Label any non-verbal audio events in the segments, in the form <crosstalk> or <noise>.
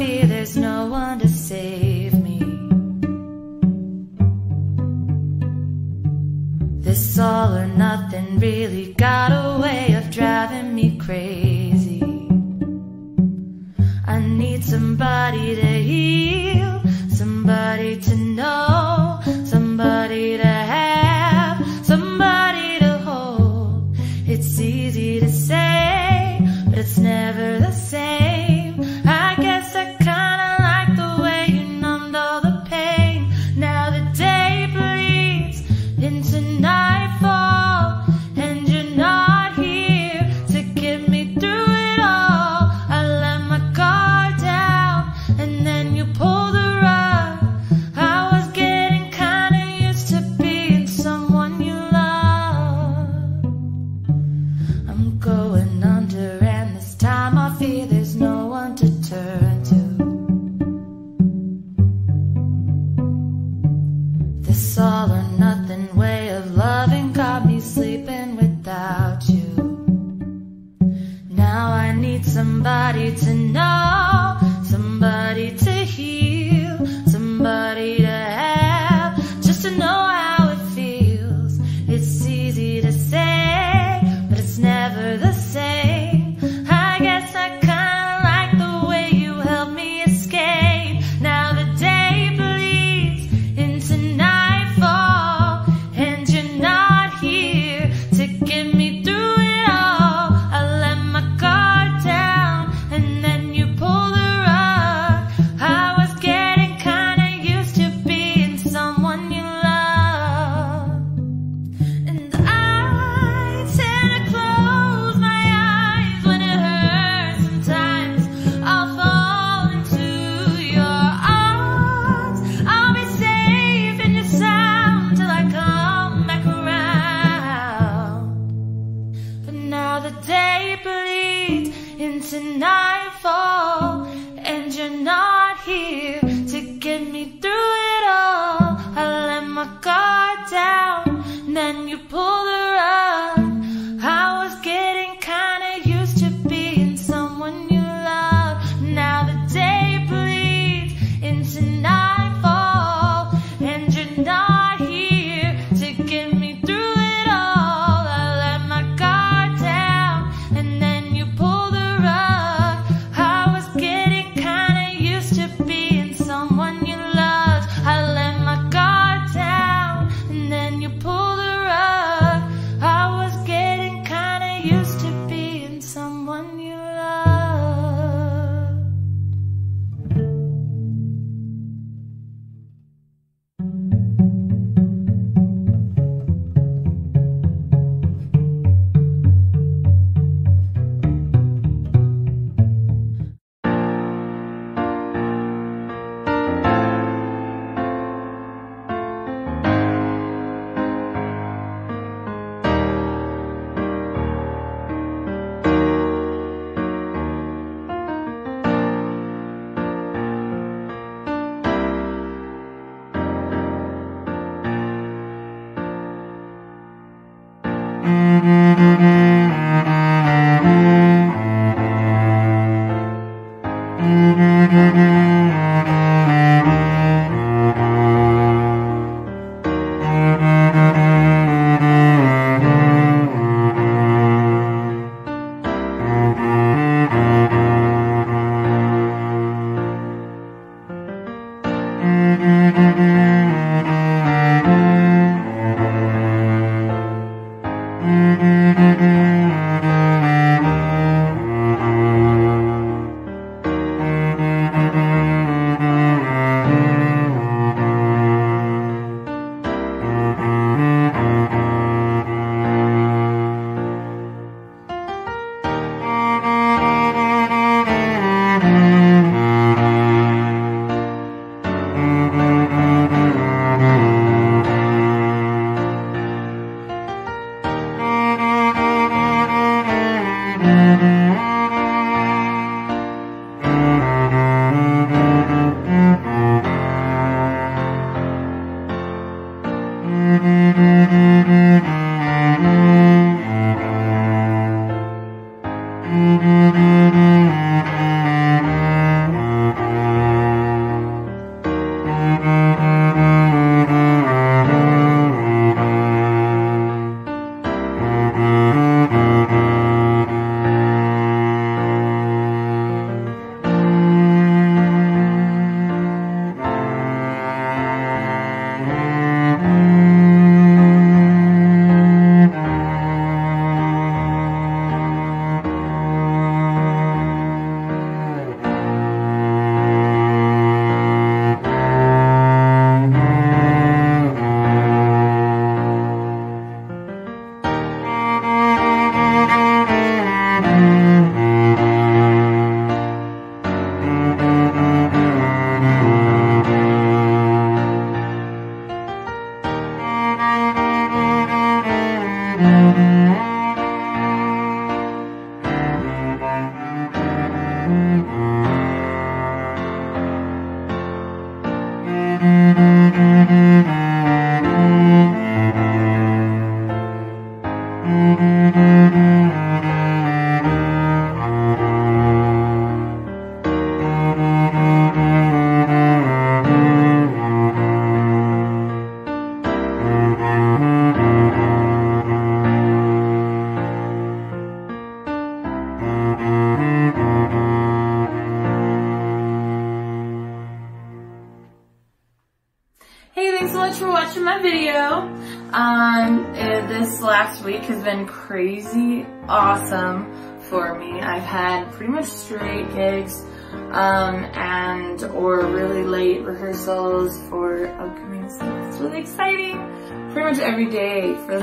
time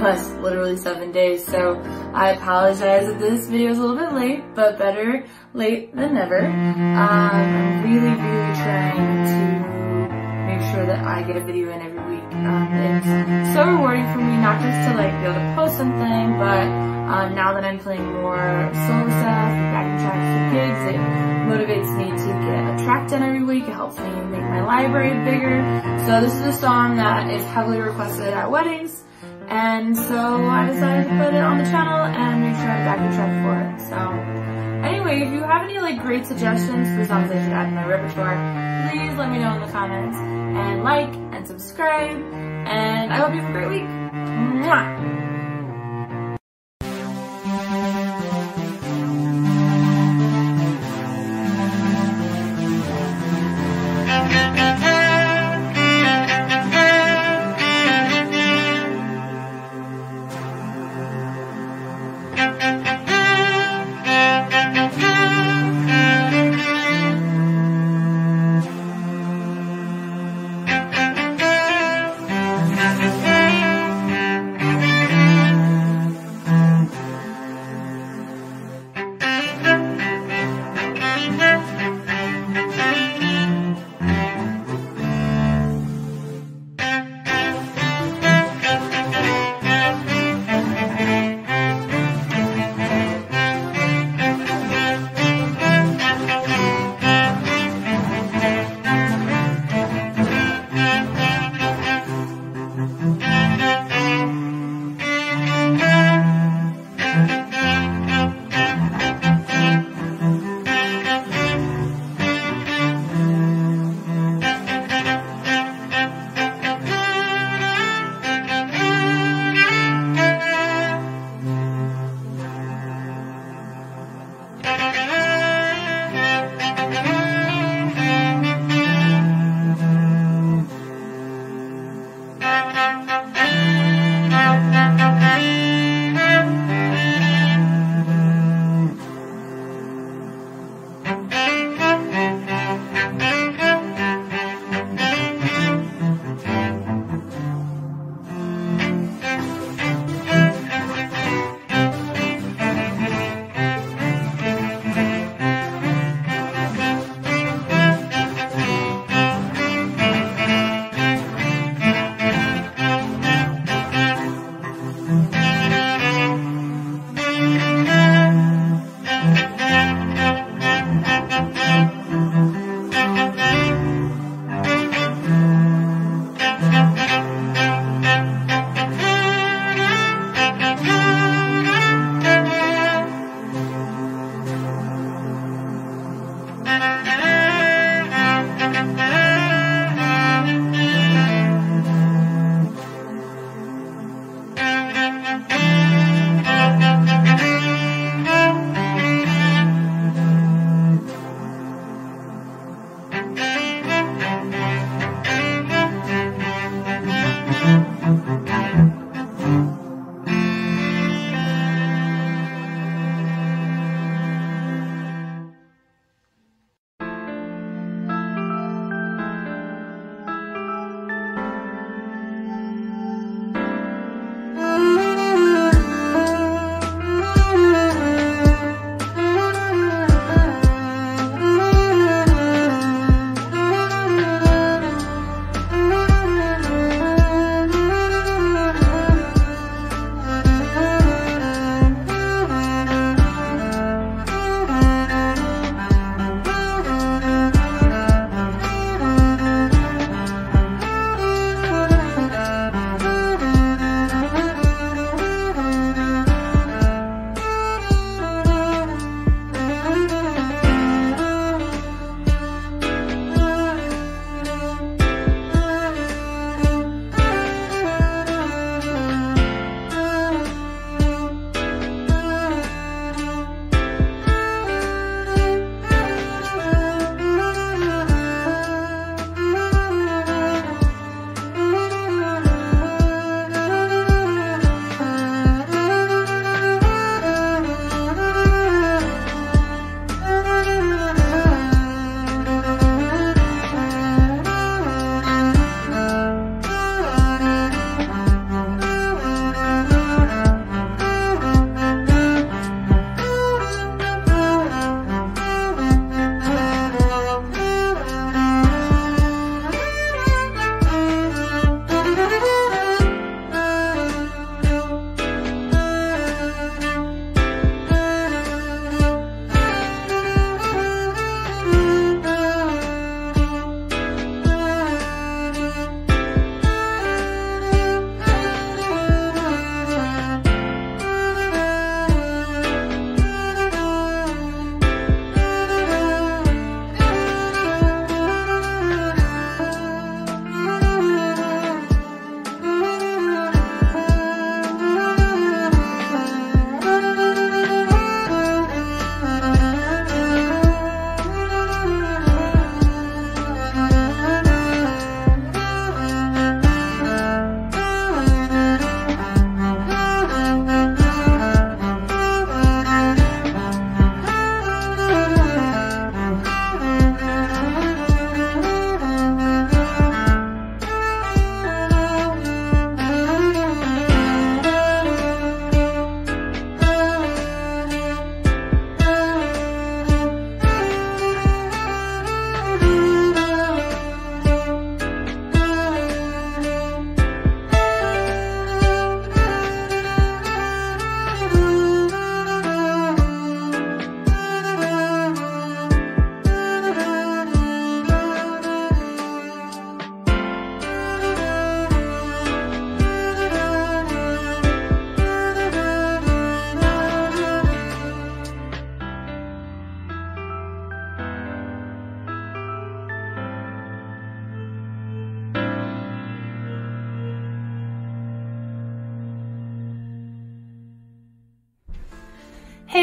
last literally seven days. So I apologize if this video is a little bit late, but better late than never. Um, I'm really, really trying to make sure that I get a video in every week. Um, it's so rewarding for me not just to like be able to post something, but um, now that I'm playing more solo stuff, backing tracks for gigs, it motivates me to get a track done every week. It helps me make my library bigger. So this is a song that is heavily requested at weddings. And so I decided to put it on the channel and make sure I have a backing track for it. So anyway, if you have any like great suggestions for songs I should add in my repertoire, please let me know in the comments and like and subscribe. And I hope you have a great week. Mwah!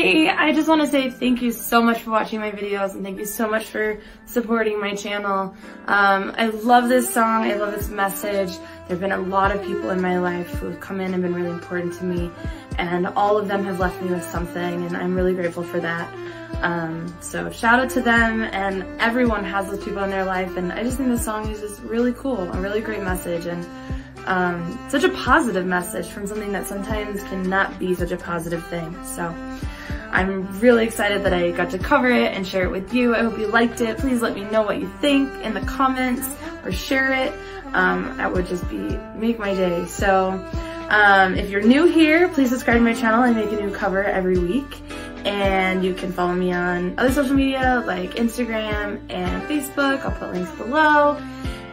Hey, I just want to say thank you so much for watching my videos and thank you so much for supporting my channel. Um, I love this song, I love this message. There have been a lot of people in my life who have come in and been really important to me and all of them have left me with something and I'm really grateful for that. Um, so shout out to them and everyone has those people in their life and I just think this song is just really cool, a really great message and um, such a positive message from something that sometimes cannot be such a positive thing. So I'm really excited that I got to cover it and share it with you. I hope you liked it. Please let me know what you think in the comments or share it. Um, that would just be, make my day. So um, if you're new here, please subscribe to my channel. I make a new cover every week. And you can follow me on other social media like Instagram and Facebook. I'll put links below.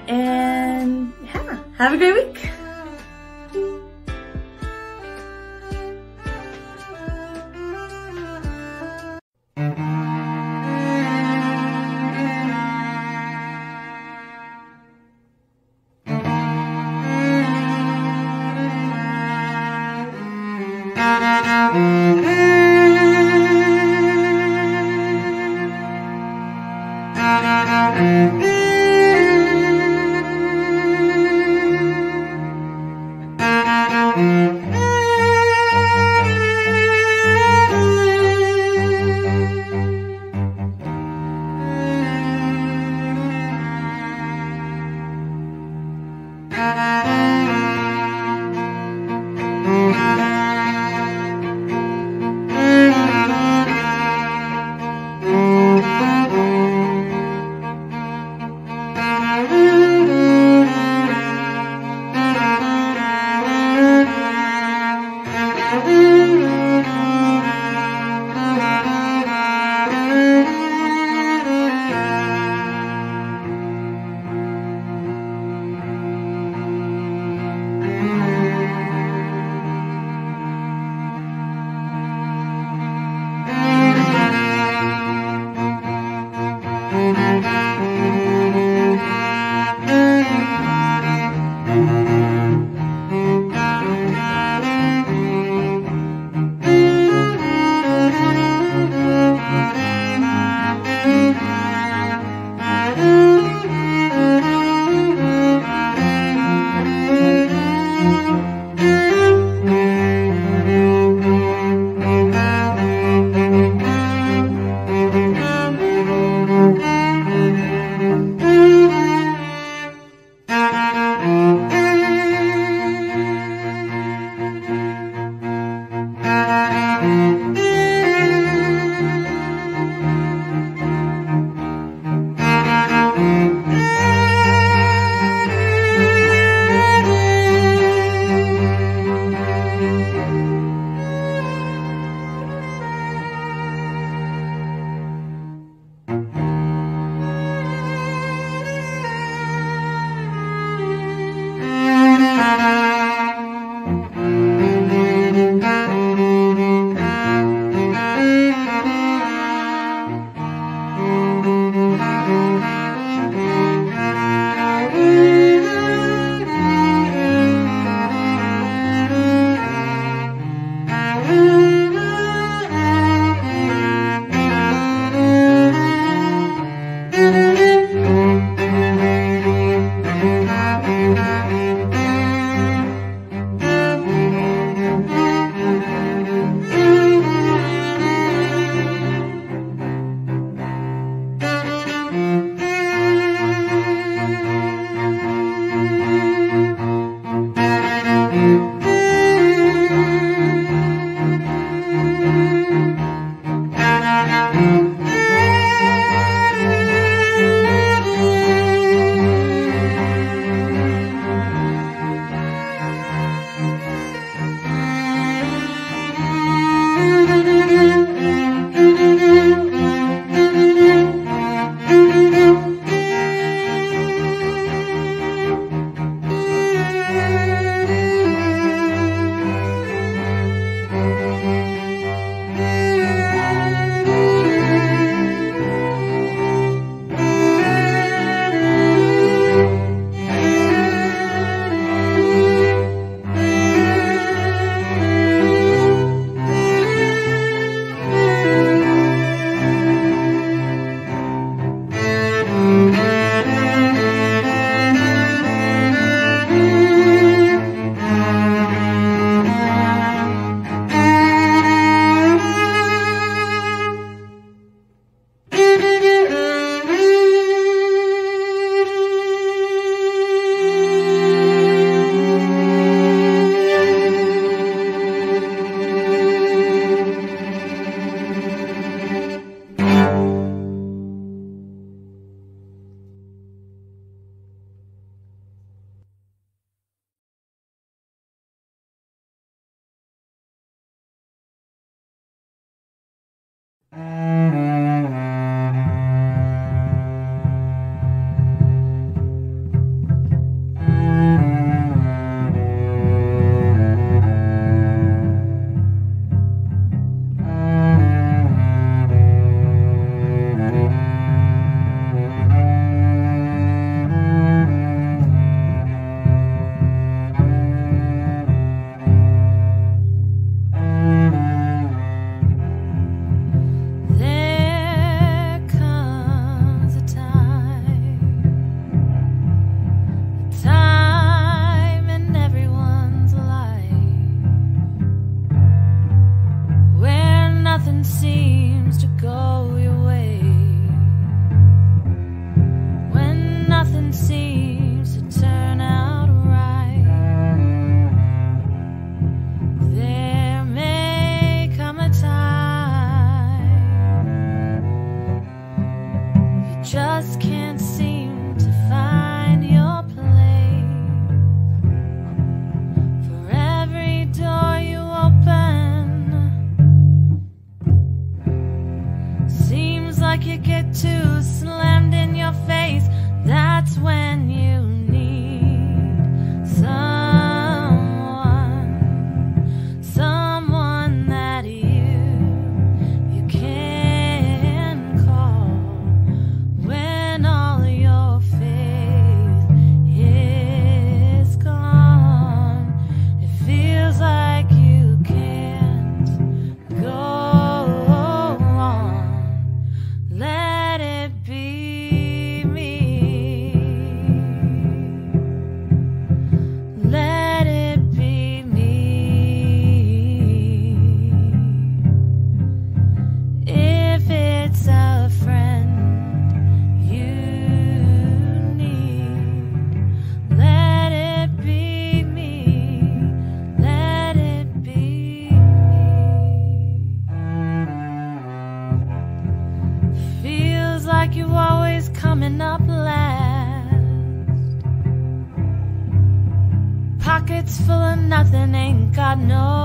And yeah, have a great week. Mm-hmm. Ain't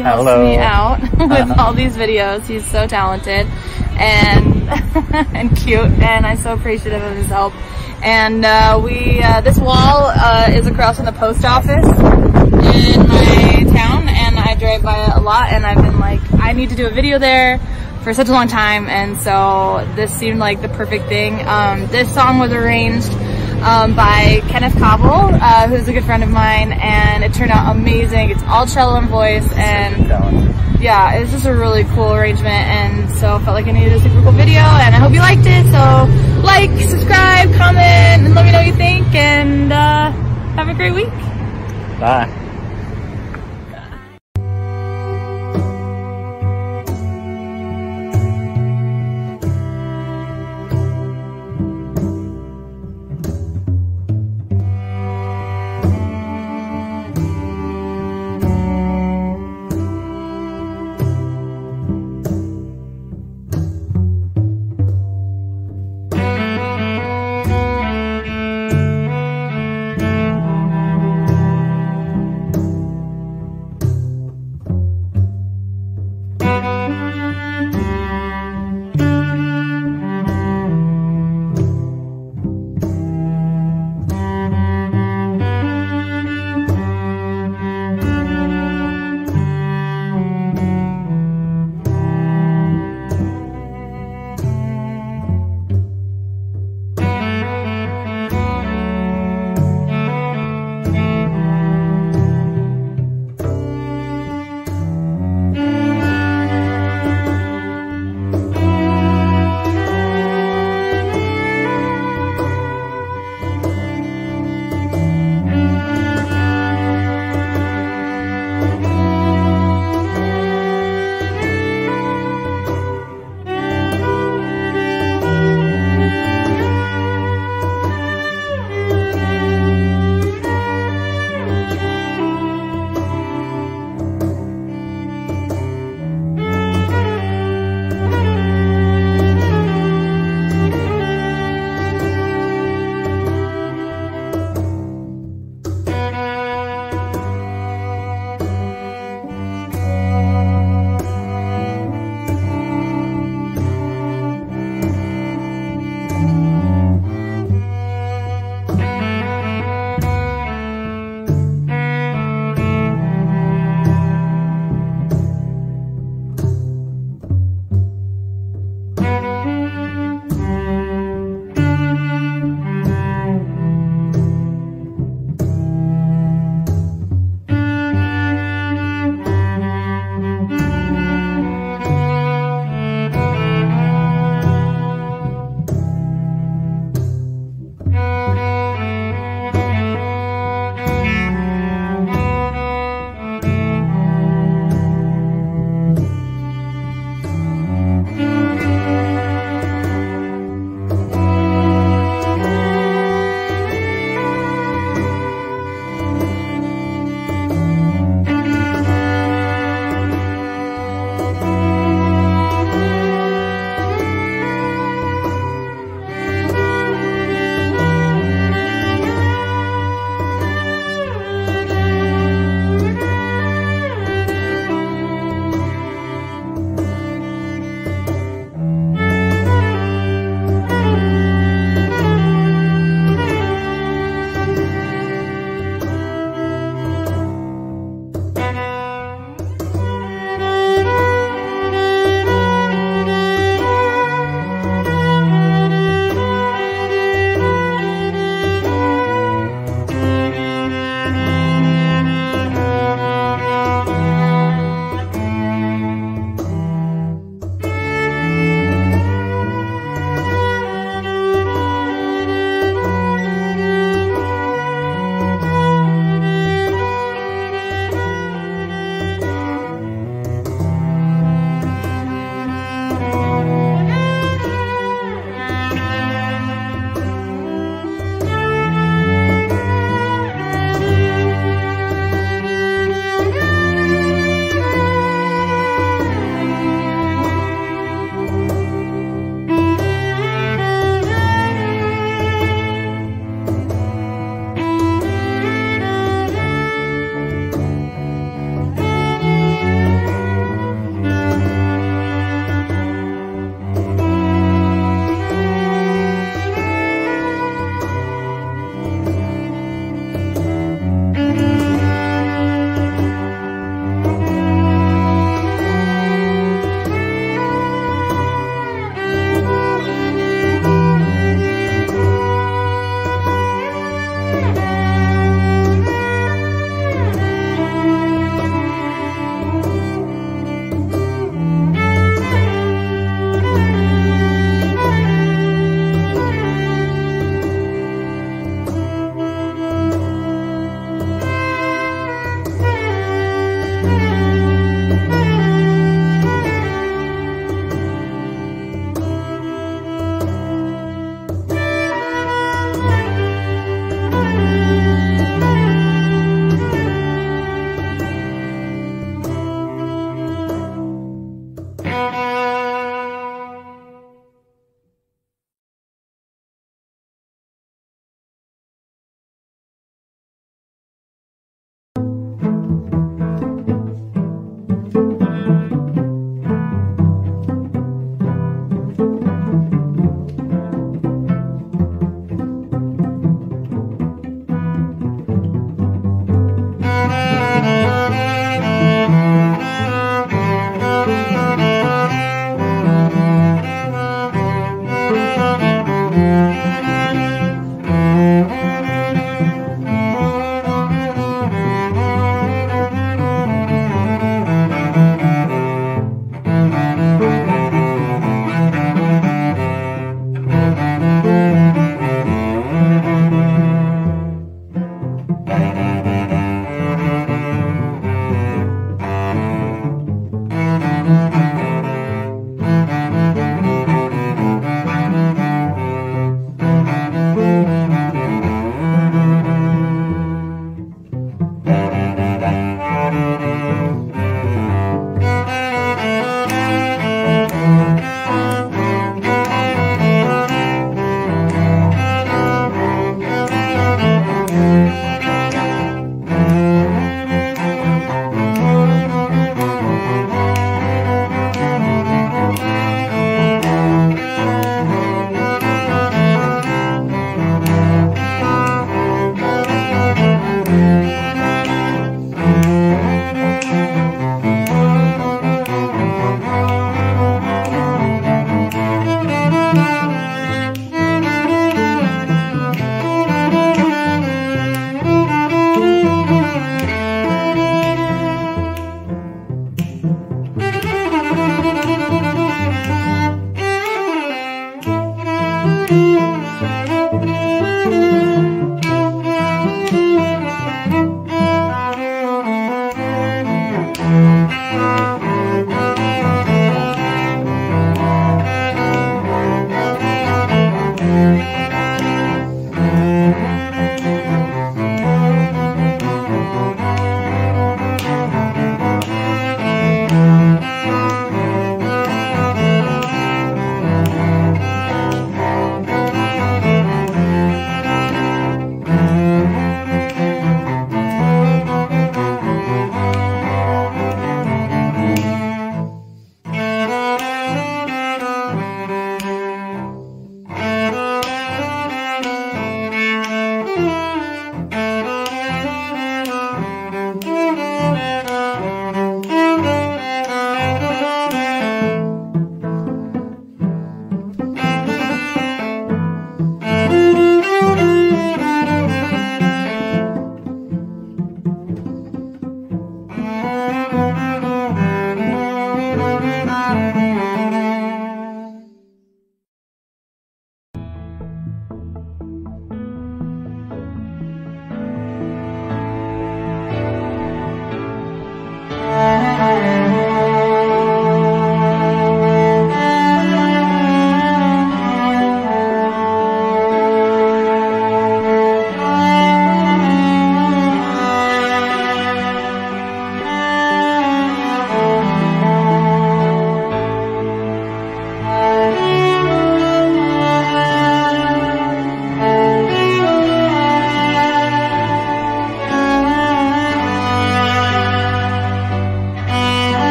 He helps Hello. me out <laughs> with all these videos. He's so talented and <laughs> and cute, and I'm so appreciative of his help. And uh, we uh, this wall uh, is across from the post office in my town, and I drive by it a lot. And I've been like, I need to do a video there for such a long time, and so this seemed like the perfect thing. Um, this song was arranged um, by Kenneth Cobble, uh, who's a good friend of mine, and it turned out amazing. It's all cello and voice, and yeah, it's just a really cool arrangement, and so I felt like I needed a super cool video, and I hope you liked it. So like, subscribe, comment, and let me know what you think, and uh, have a great week. Bye.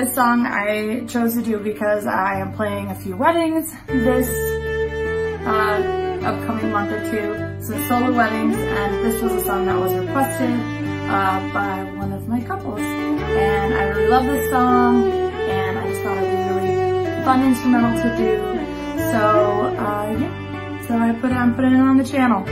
This song I chose to do because I am playing a few weddings this uh, upcoming month or two, some solo weddings, and this was a song that was requested uh, by one of my couples. And I really love this song, and I just thought it'd be really fun instrumental to do. So, uh, yeah. So I put it, I'm putting it on the channel.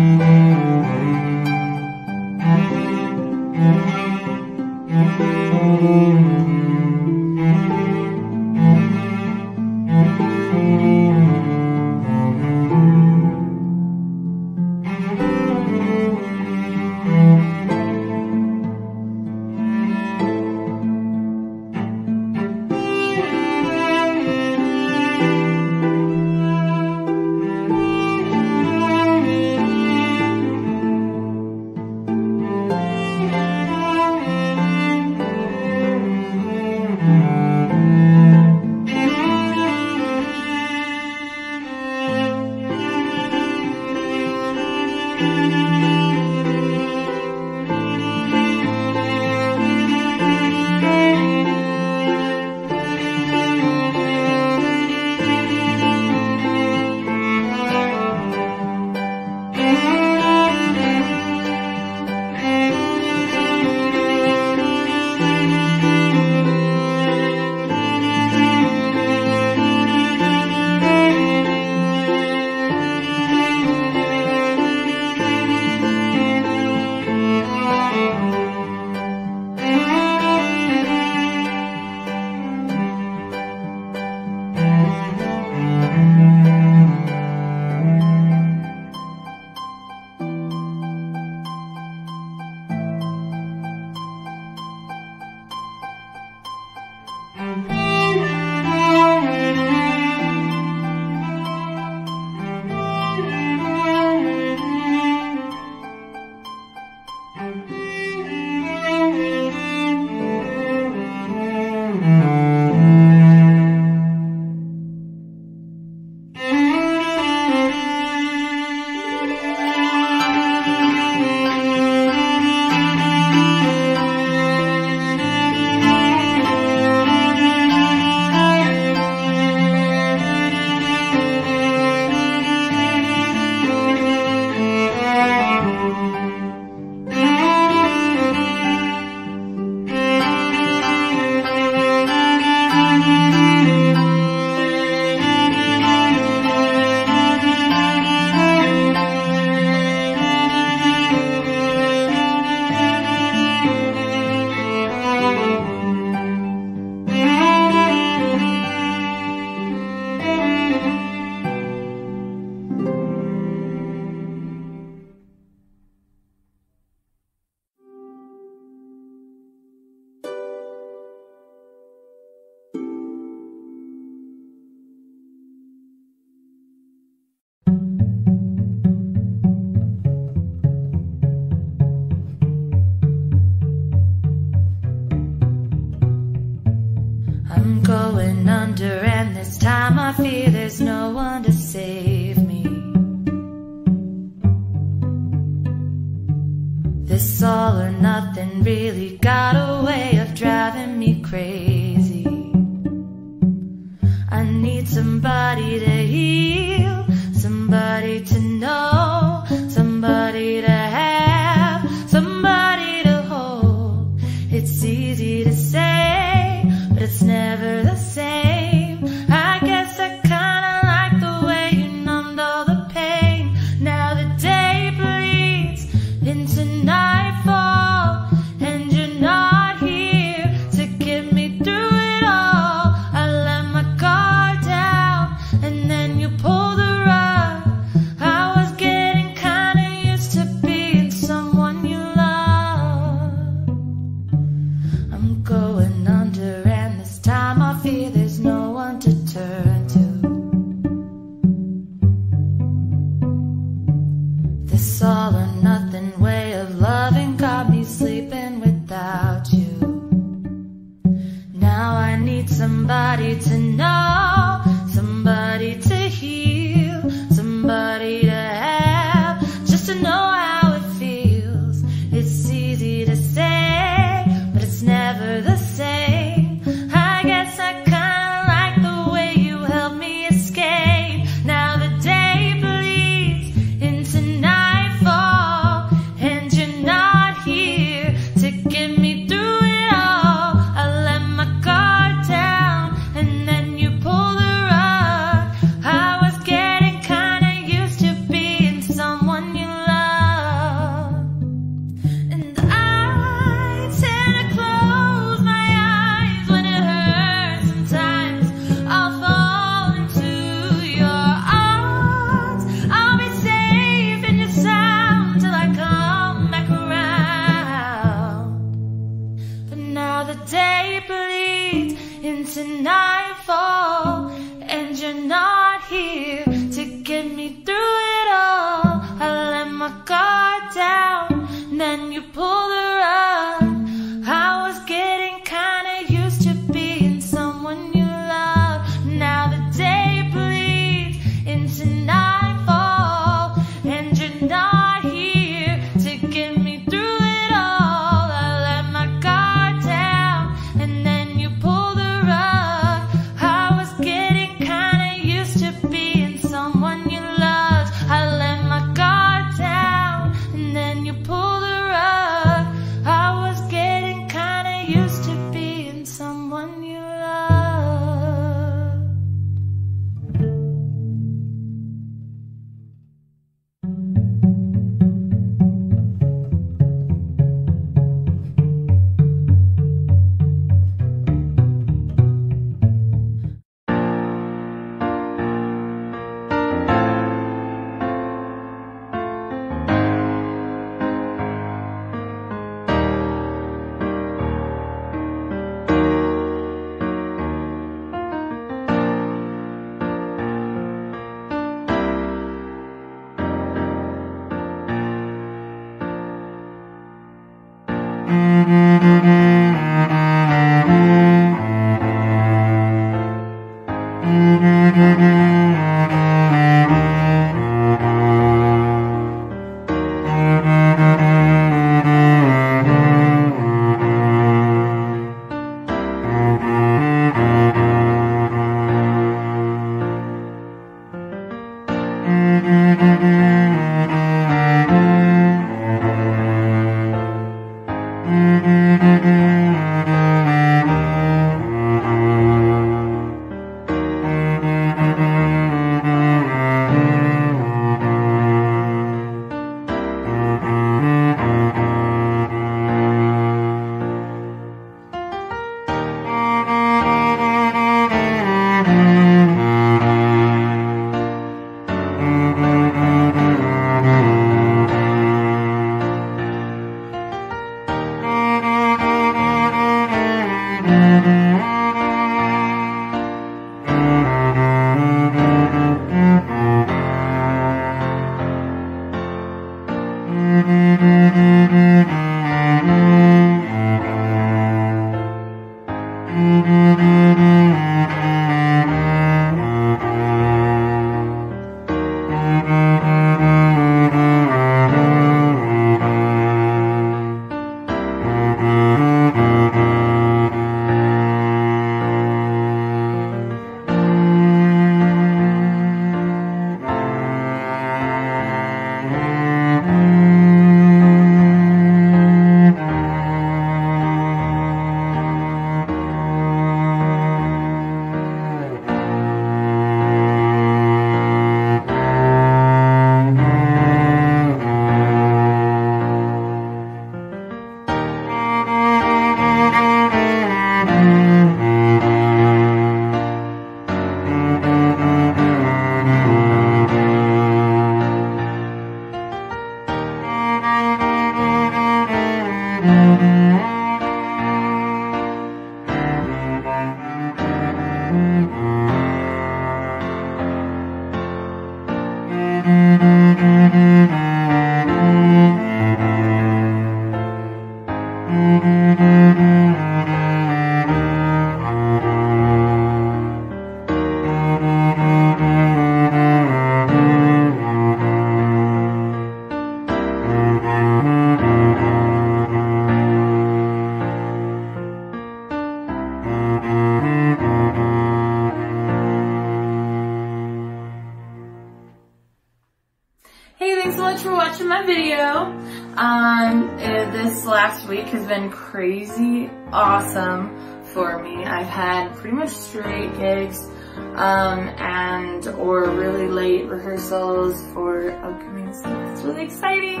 Rehearsals for upcoming stuff. It's really exciting.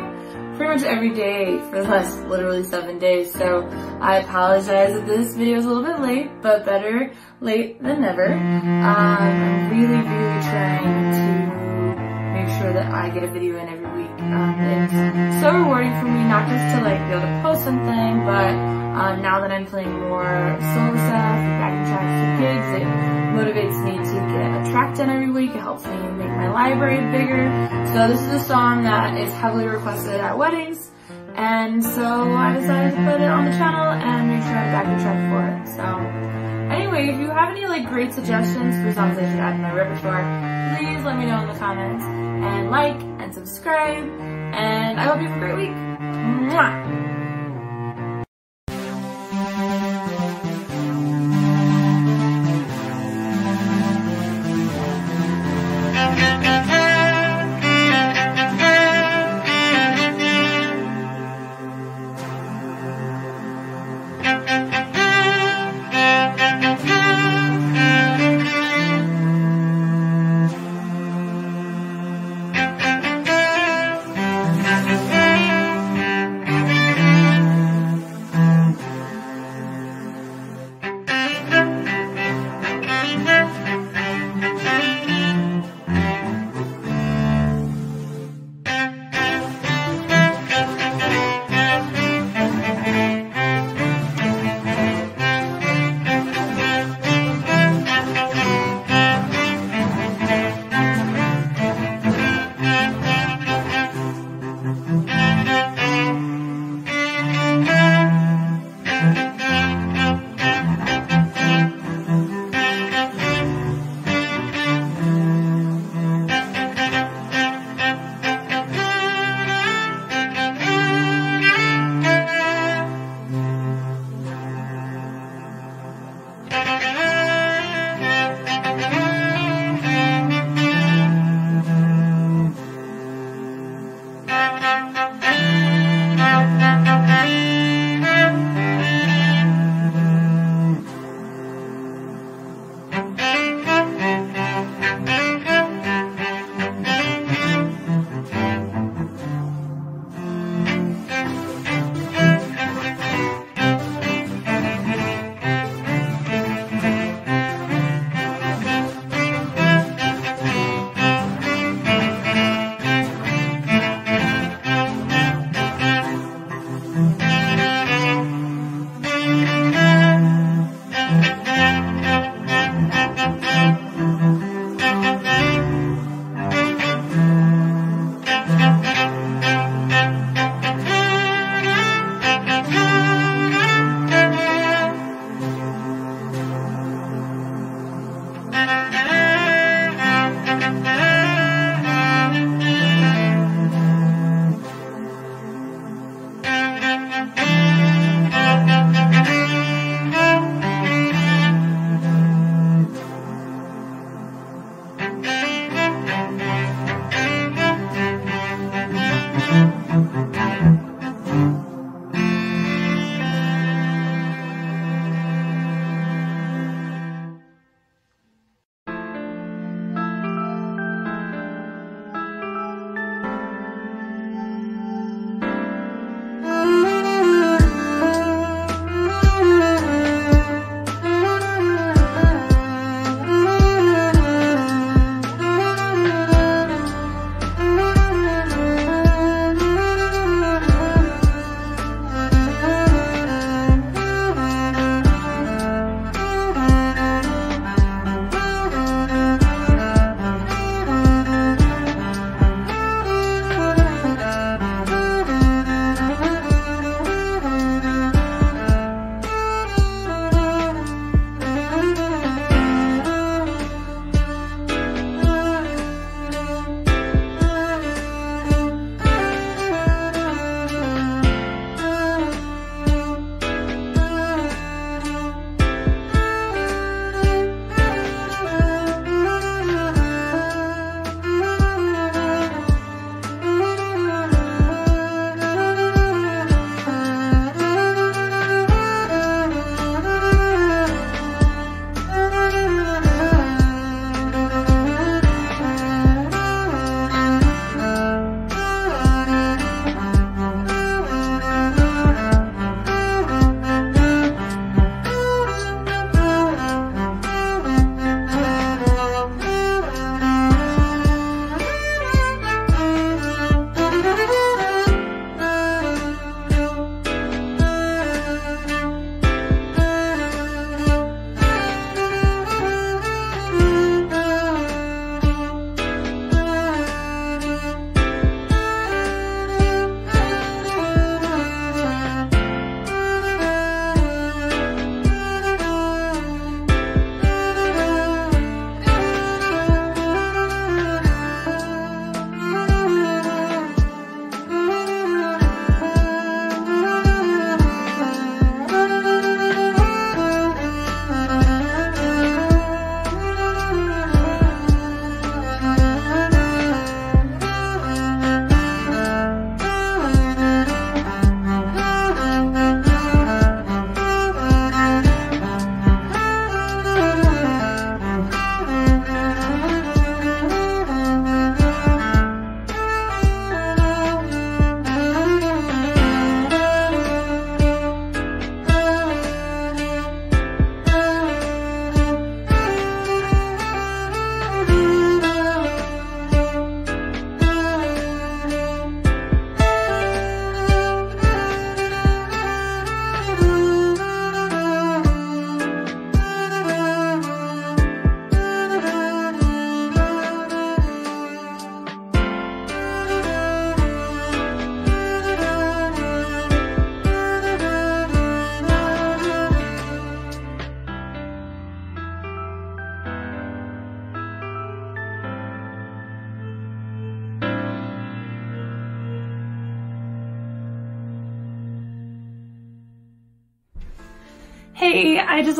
Pretty much every day for the last literally seven days. So I apologize if this video is a little bit late, but better late than never. Um, I'm really, really trying to make sure that I get a video in every week. Um, it's so rewarding for me not just to like be able to post something, but um, now that I'm playing more solo stuff, backing tracks for gigs, motivates me to get a track done every week. It helps me make my library bigger. So this is a song that is heavily requested at weddings. And so I decided to put it on the channel and make sure I have a backing track for it. So anyway, if you have any like great suggestions for songs I should add in my repertoire, please let me know in the comments and like and subscribe. And I hope you have a great week. Mwah!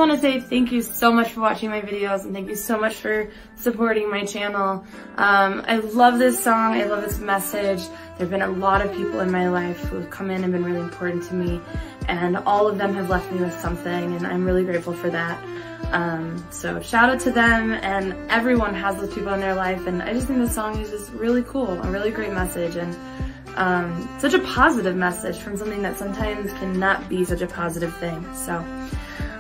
Want to say thank you so much for watching my videos and thank you so much for supporting my channel. Um, I love this song. I love this message. There have been a lot of people in my life who have come in and been really important to me and all of them have left me with something and I'm really grateful for that. Um, so shout out to them and everyone has those people in their life and I just think this song is just really cool, a really great message and um, such a positive message from something that sometimes cannot be such a positive thing. So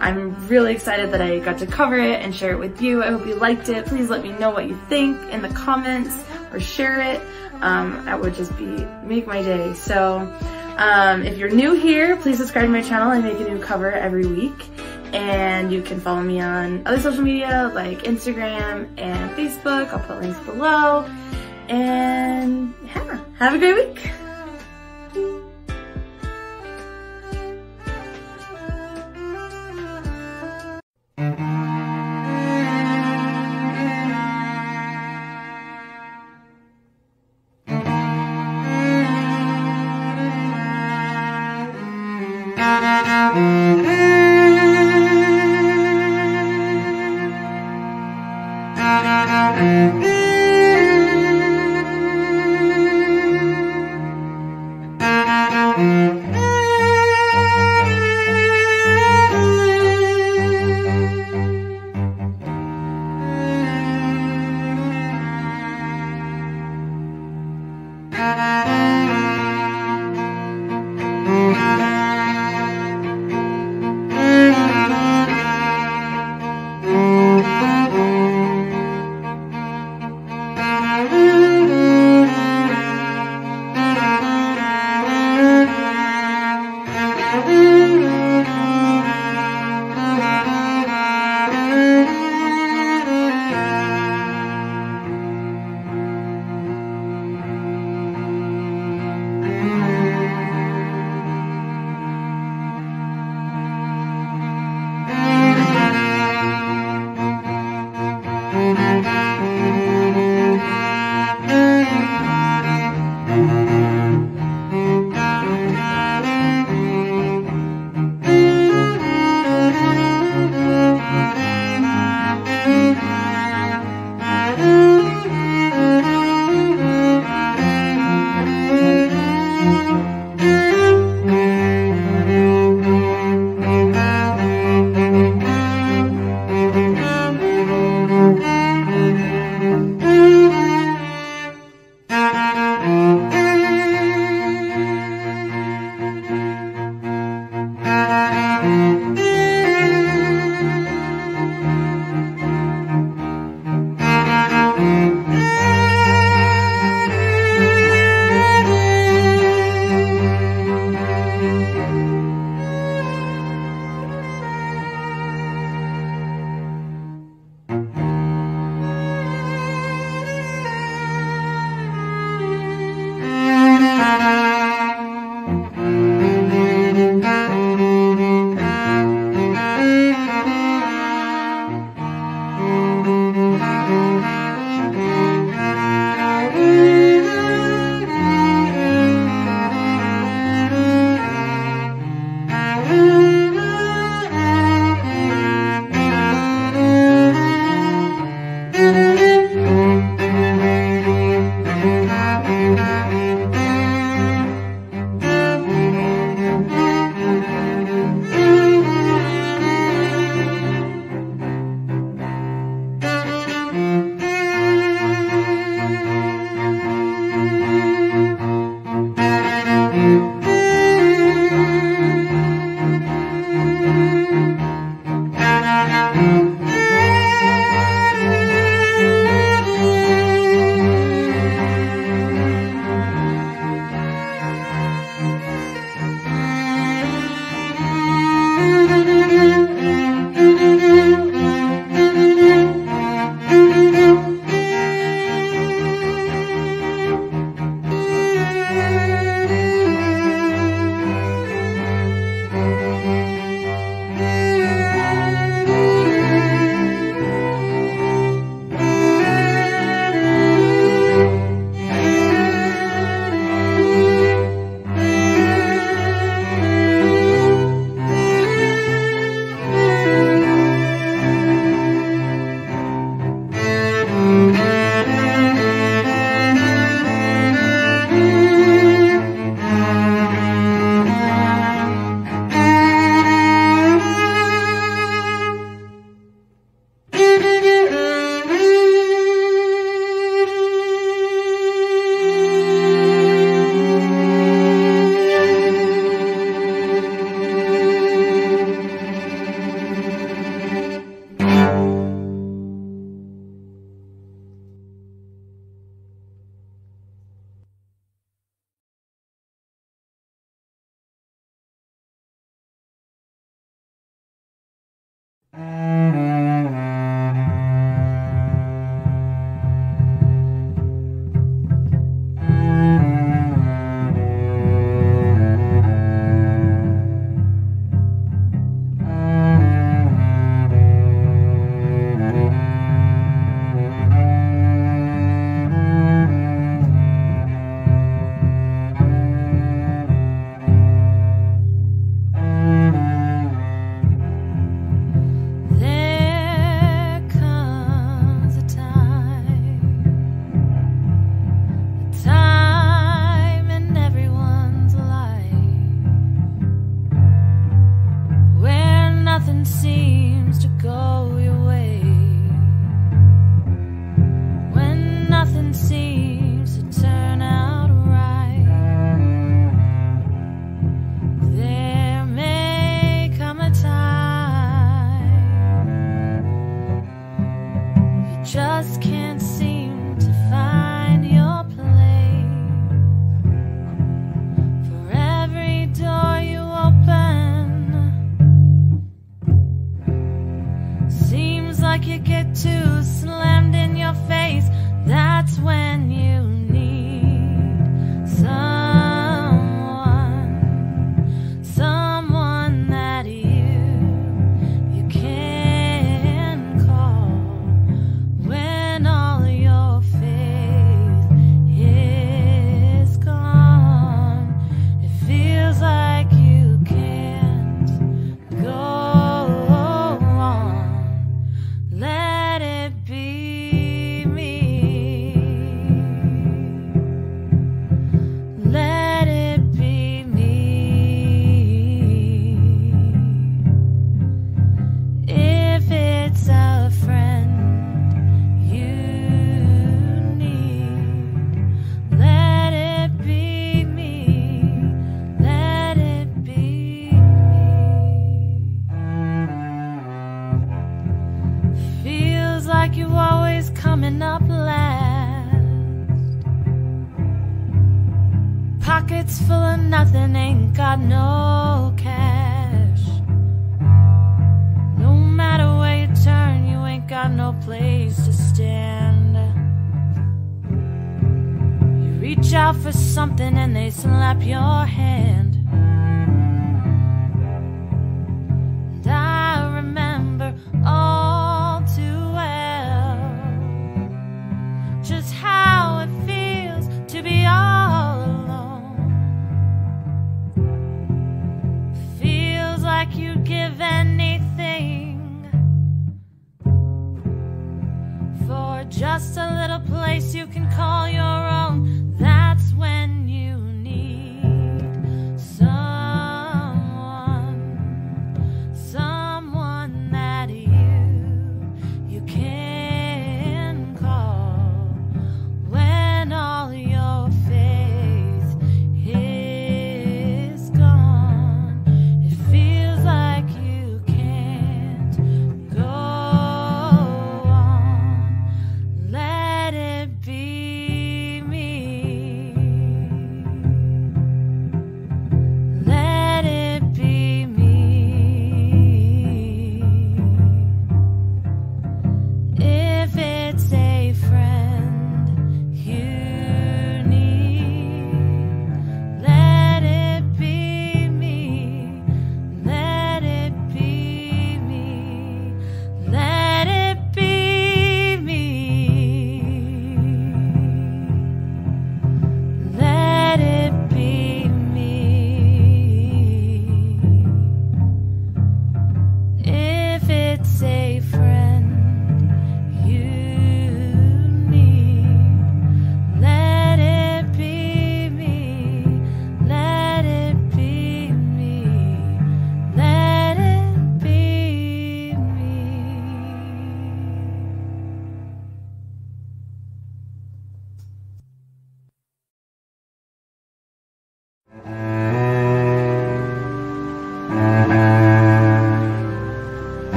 I'm really excited that I got to cover it and share it with you. I hope you liked it. Please let me know what you think in the comments or share it. Um, that would just be, make my day. So um, if you're new here, please subscribe to my channel. I make a new cover every week. And you can follow me on other social media like Instagram and Facebook. I'll put links below. And yeah, have a great week.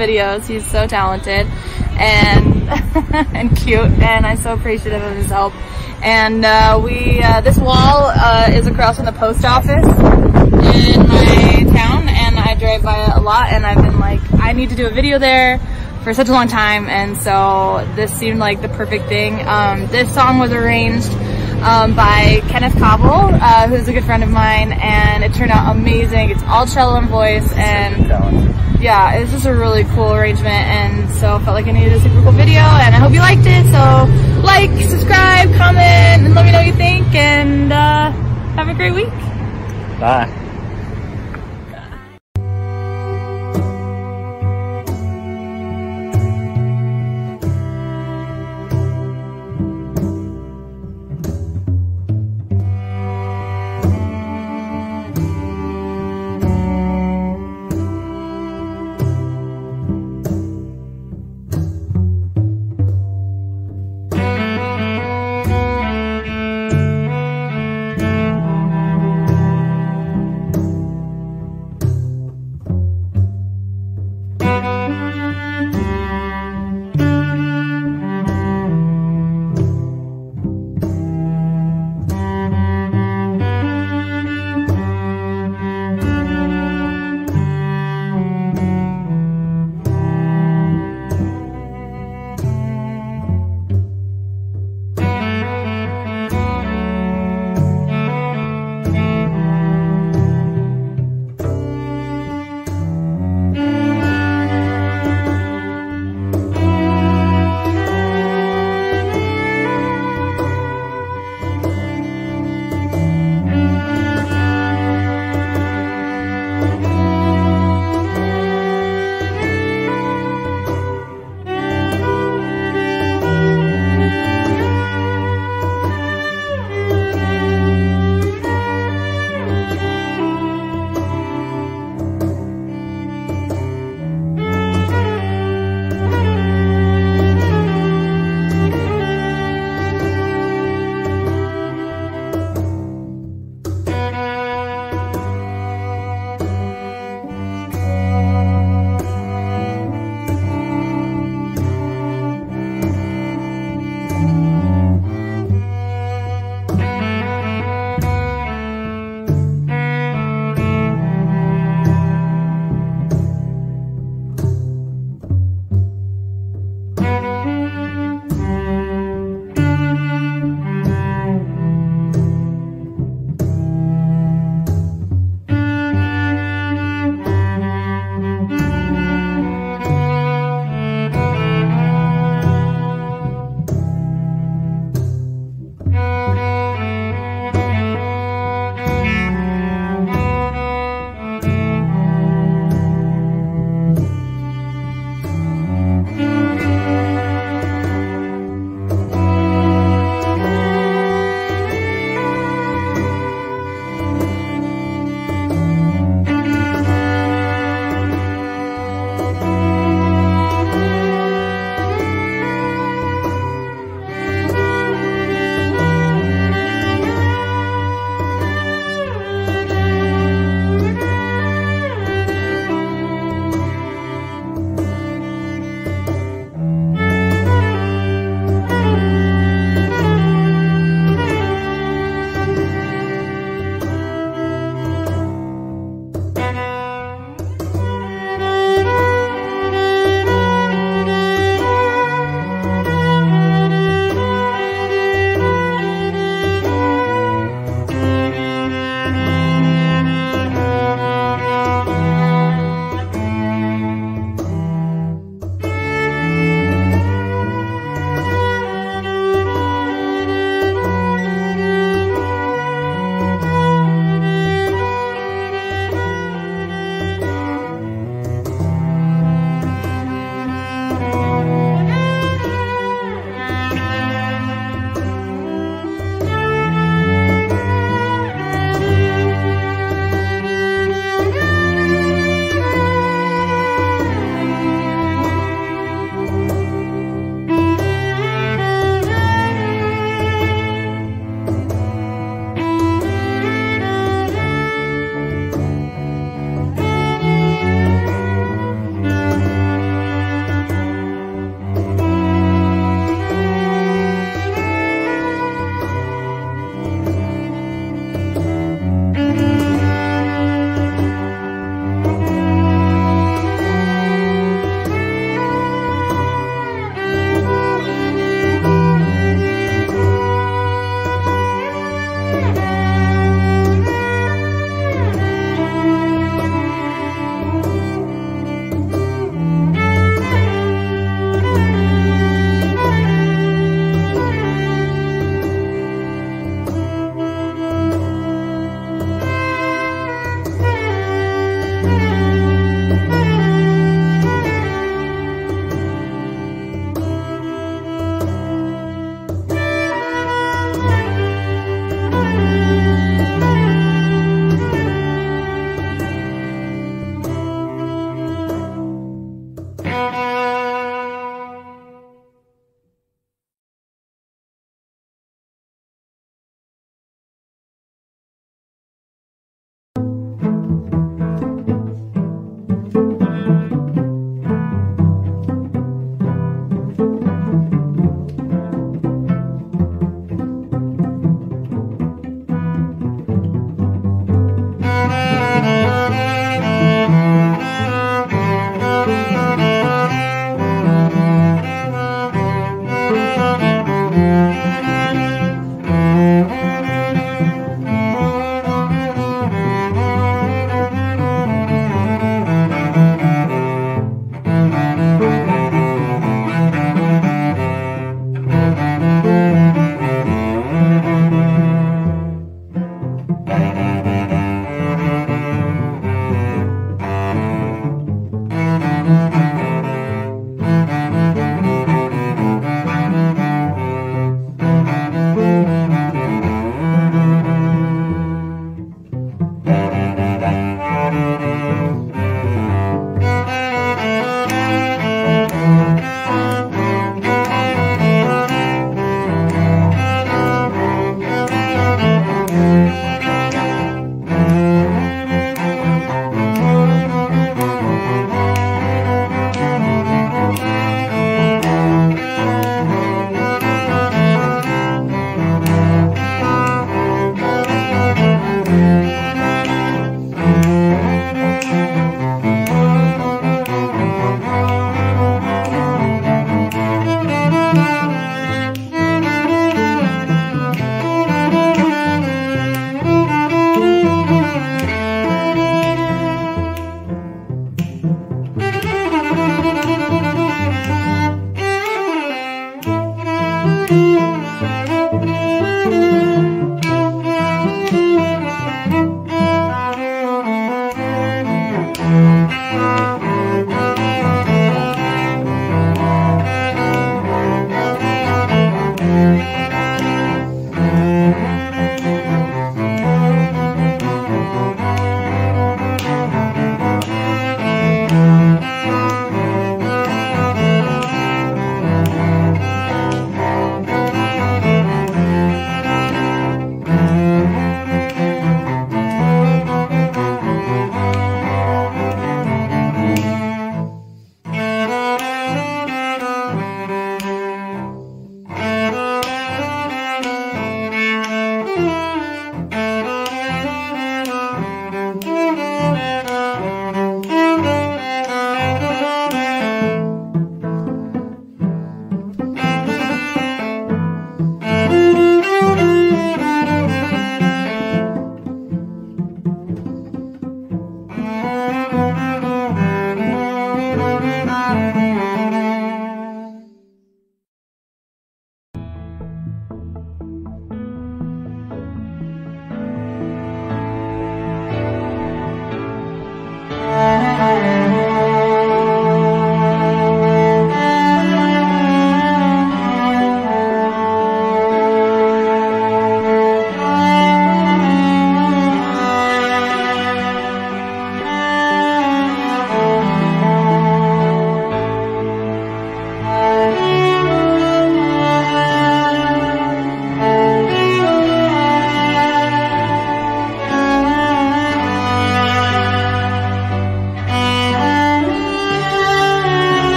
Videos. He's so talented and <laughs> and cute, and I'm so appreciative of his help. And uh, we uh, this wall uh, is across from the post office in my town, and I drive by it a lot. And I've been like, I need to do a video there for such a long time, and so this seemed like the perfect thing. Um, this song was arranged um, by Kenneth Cobble, uh, who's a good friend of mine, and it turned out amazing. It's all cello and voice, and yeah, it's just a really cool arrangement, and so I felt like I needed a super cool video, and I hope you liked it. So like, subscribe, comment, and let me know what you think, and uh, have a great week.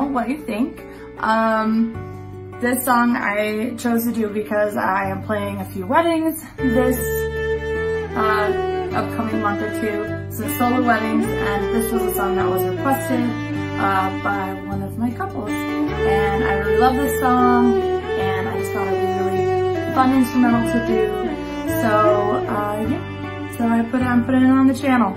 Know what you think. Um, this song I chose to do because I am playing a few weddings this uh, upcoming month or two, some solo weddings, and this was a song that was requested uh, by one of my couples. And I really love this song, and I just thought it'd be really fun instrumental to do. So, uh, yeah. So I put I'm putting it on the channel.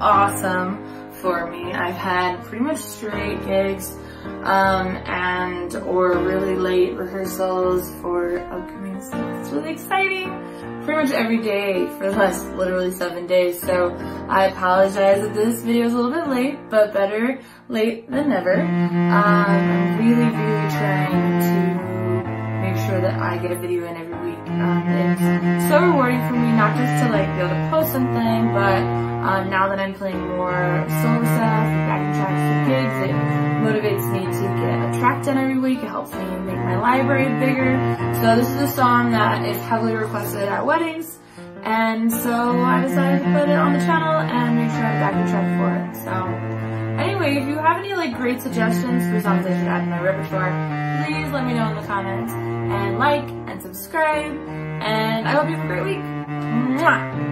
Awesome for me. I've had pretty much straight gigs, um, and or really late rehearsals for upcoming stuff. It's really exciting. Pretty much every day for the last literally seven days. So I apologize if this video is a little bit late, but better late than never. Um, I'm really, really trying to make sure that I get a video in every week. Um, it's so rewarding for me not just to like be able to post something, but um, now that I'm playing more solo stuff, backing tracks for gigs, it motivates me to get a track done every week. It helps me make my library bigger. So this is a song that is heavily requested at weddings. And so I decided to put it on the channel and make sure I have a backing track for it. So Anyway, if you have any like great suggestions for songs I should add in my repertoire, please let me know in the comments and like and subscribe. And I hope you have a great week. Mwah!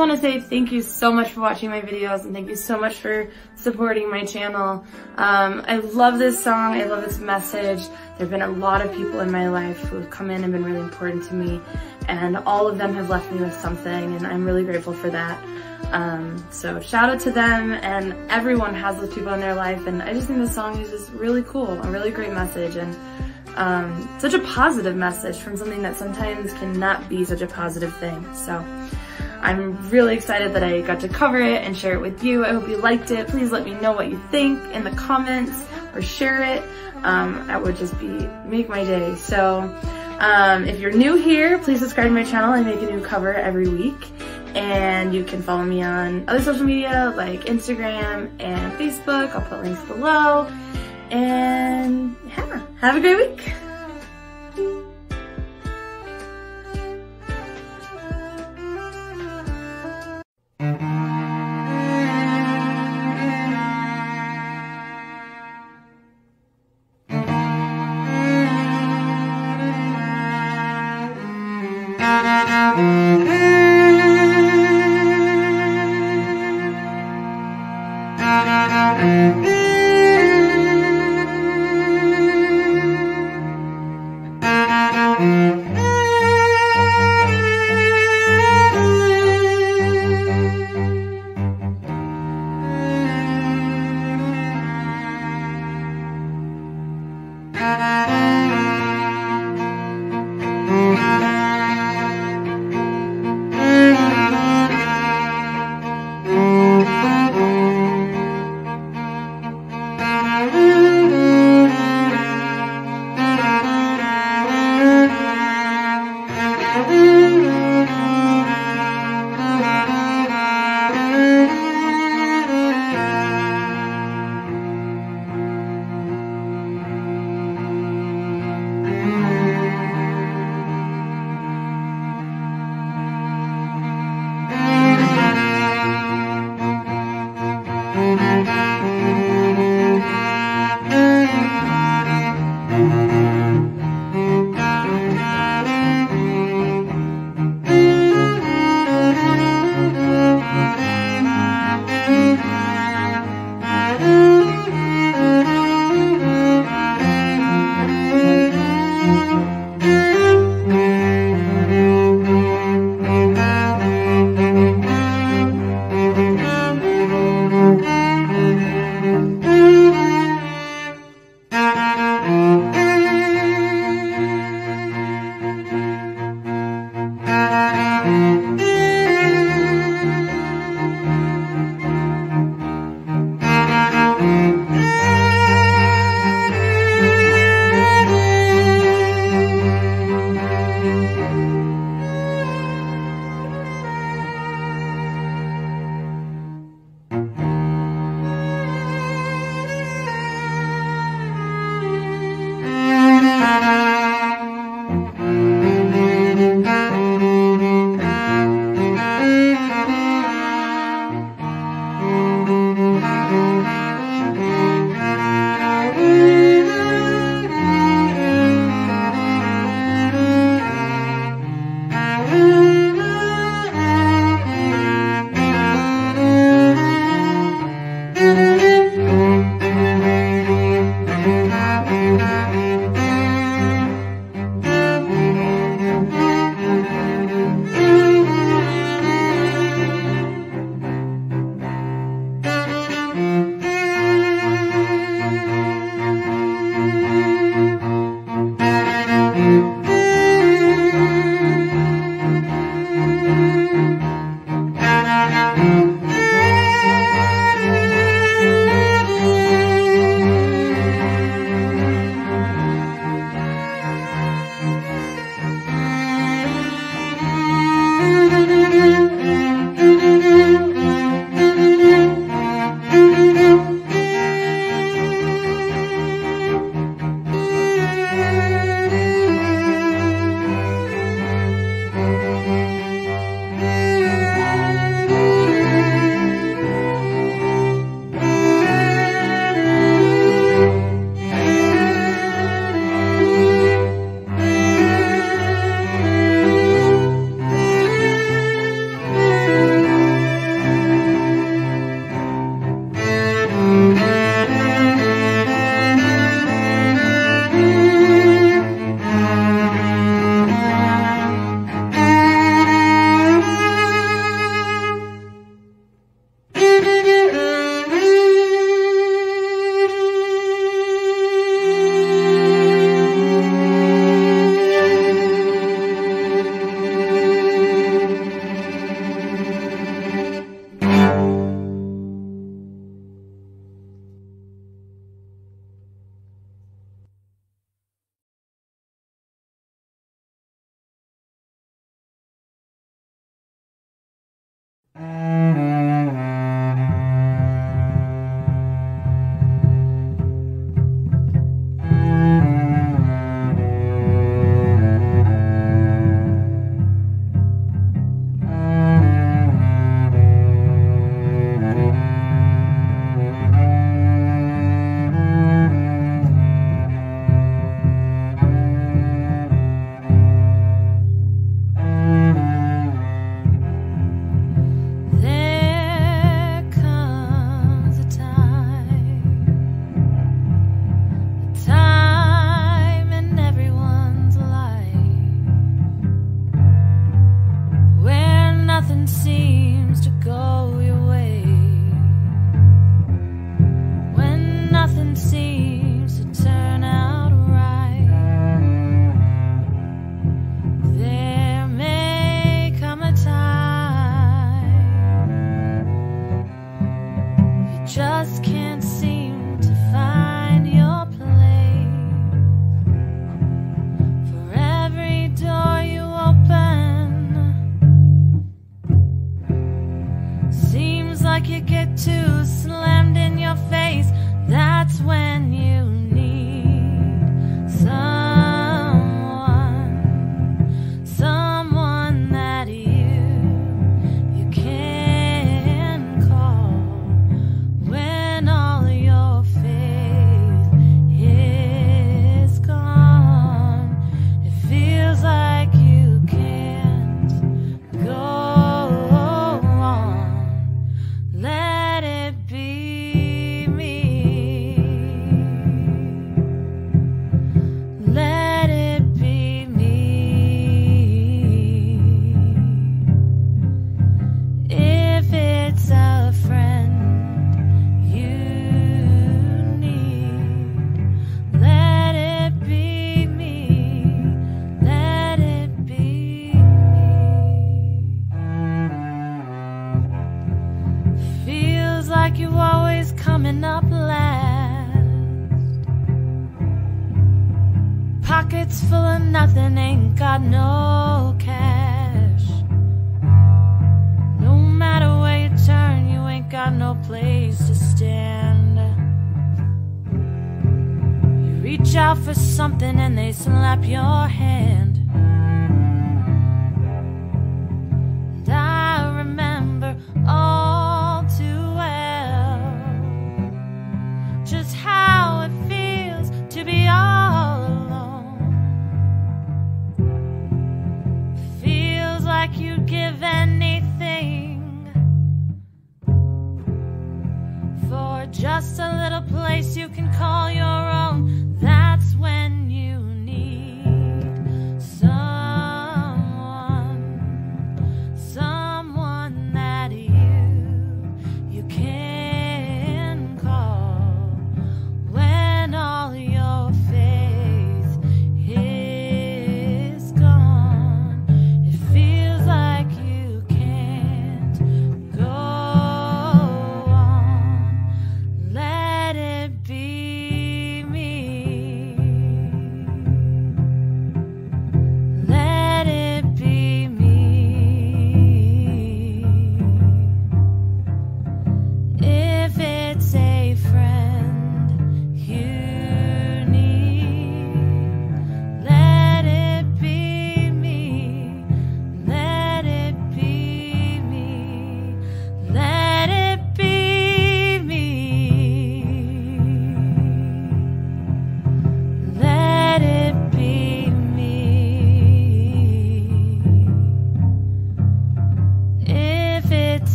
Want to say thank you so much for watching my videos and thank you so much for supporting my channel. Um, I love this song. I love this message. There have been a lot of people in my life who have come in and been really important to me and all of them have left me with something and I'm really grateful for that. Um, so shout out to them and everyone has those people in their life and I just think this song is just really cool, a really great message and um, such a positive message from something that sometimes cannot be such a positive thing. So I'm really excited that I got to cover it and share it with you. I hope you liked it. Please let me know what you think in the comments or share it. Um, that would just be, make my day. So um, if you're new here, please subscribe to my channel. I make a new cover every week. And you can follow me on other social media like Instagram and Facebook. I'll put links below. And yeah, have a great week.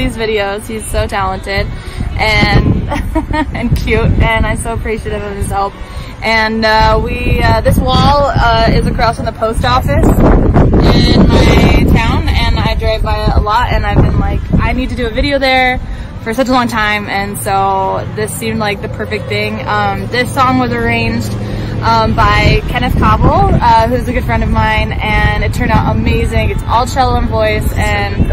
These videos. He's so talented and <laughs> and cute, and I'm so appreciative of his help. And uh, we uh, this wall uh, is across from the post office in my town, and I drive by it a lot. And I've been like, I need to do a video there for such a long time, and so this seemed like the perfect thing. Um, this song was arranged um, by Kenneth Cobble, uh, who's a good friend of mine, and it turned out amazing. It's all cello and voice, and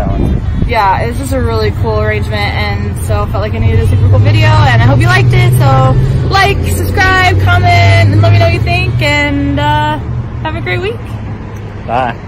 yeah, it's just a really cool arrangement, and so I felt like I needed a super cool video, and I hope you liked it. So like, subscribe, comment, and let me know what you think, and uh, have a great week. Bye.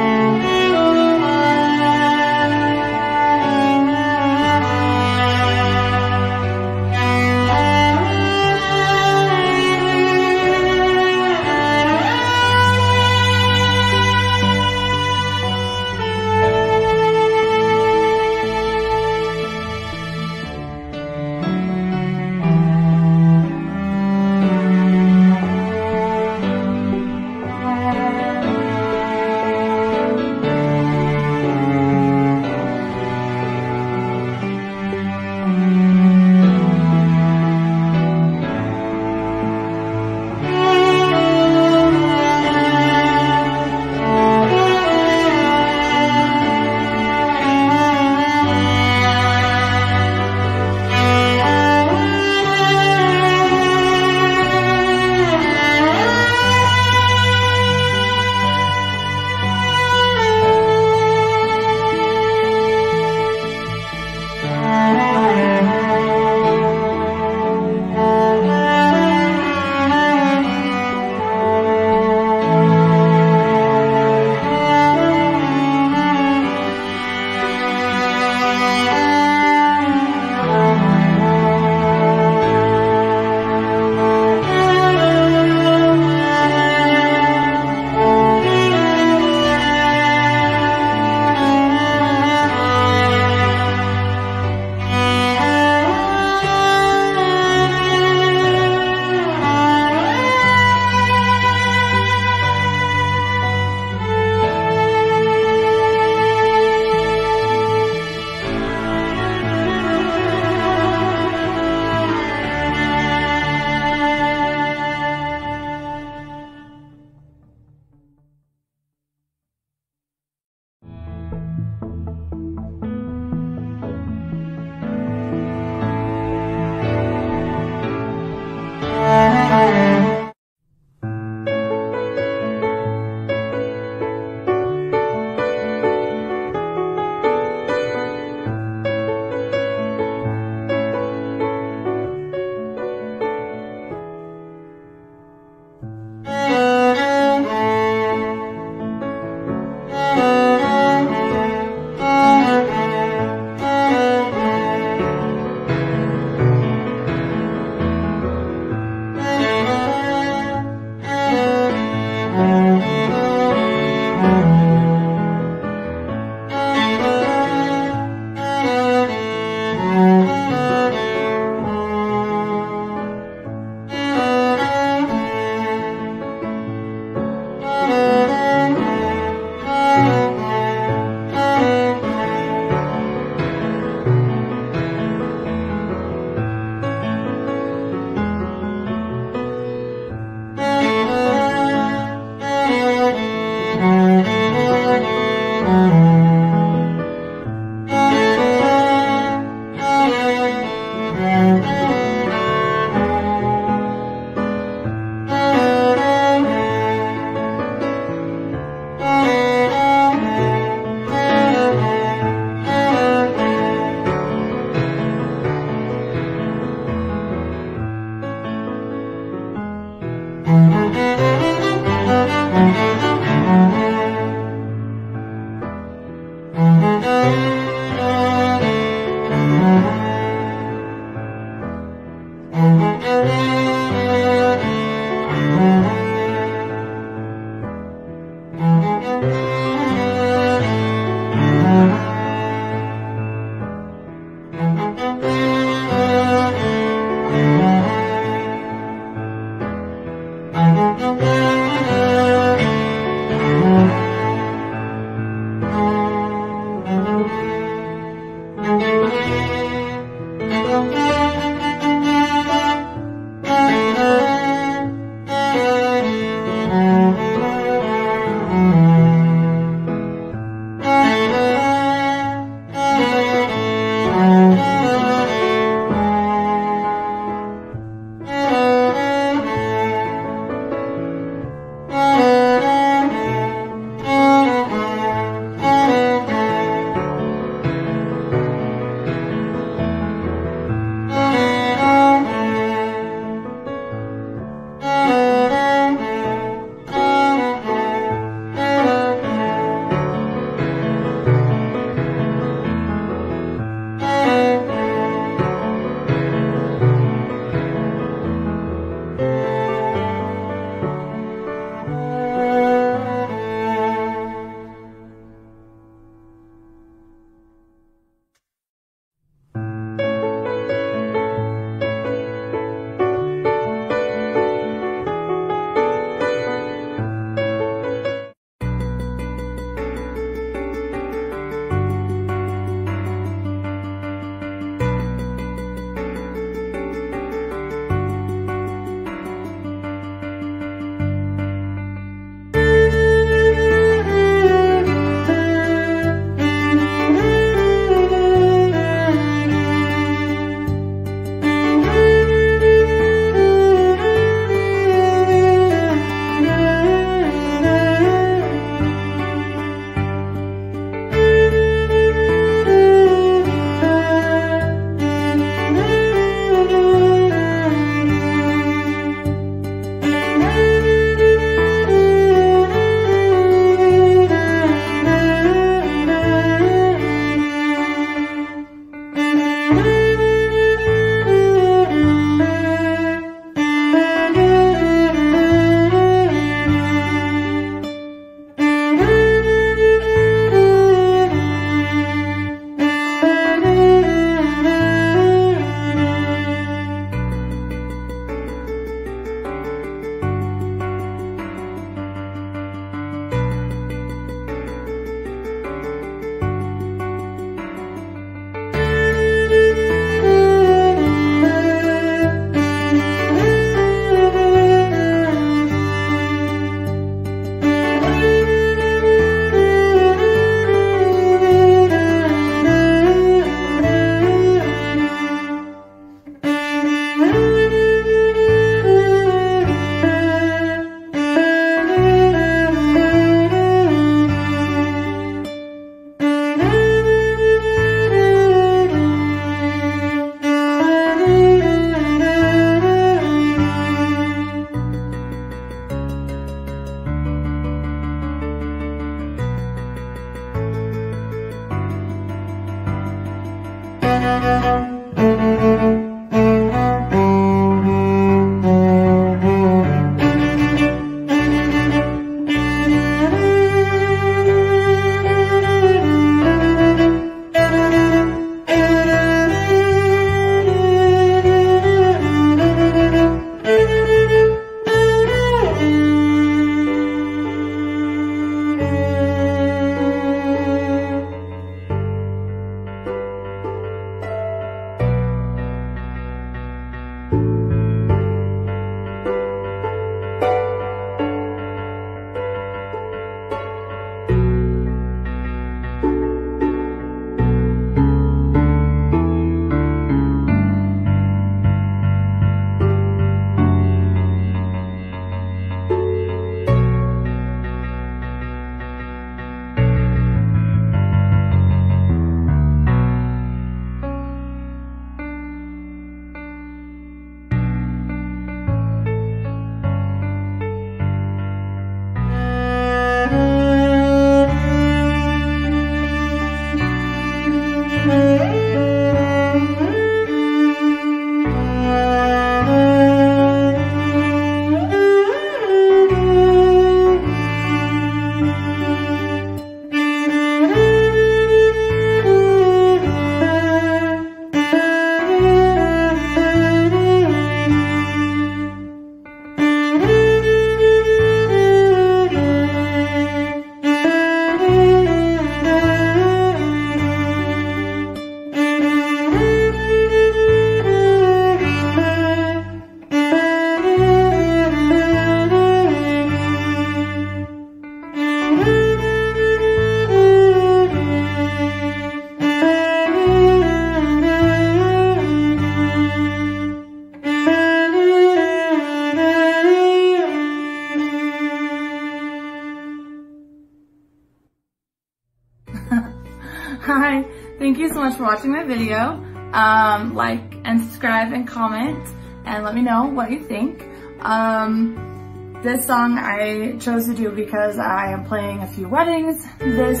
Know what you think. Um, this song I chose to do because I am playing a few weddings this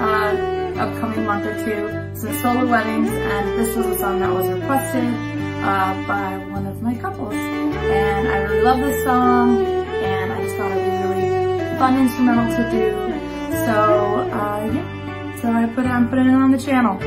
uh, upcoming month or two, some solo weddings, and this was a song that was requested uh, by one of my couples. And I really love this song, and I just thought it'd be really fun instrumental to do. So, uh, yeah. So I put it, I'm putting it on the channel.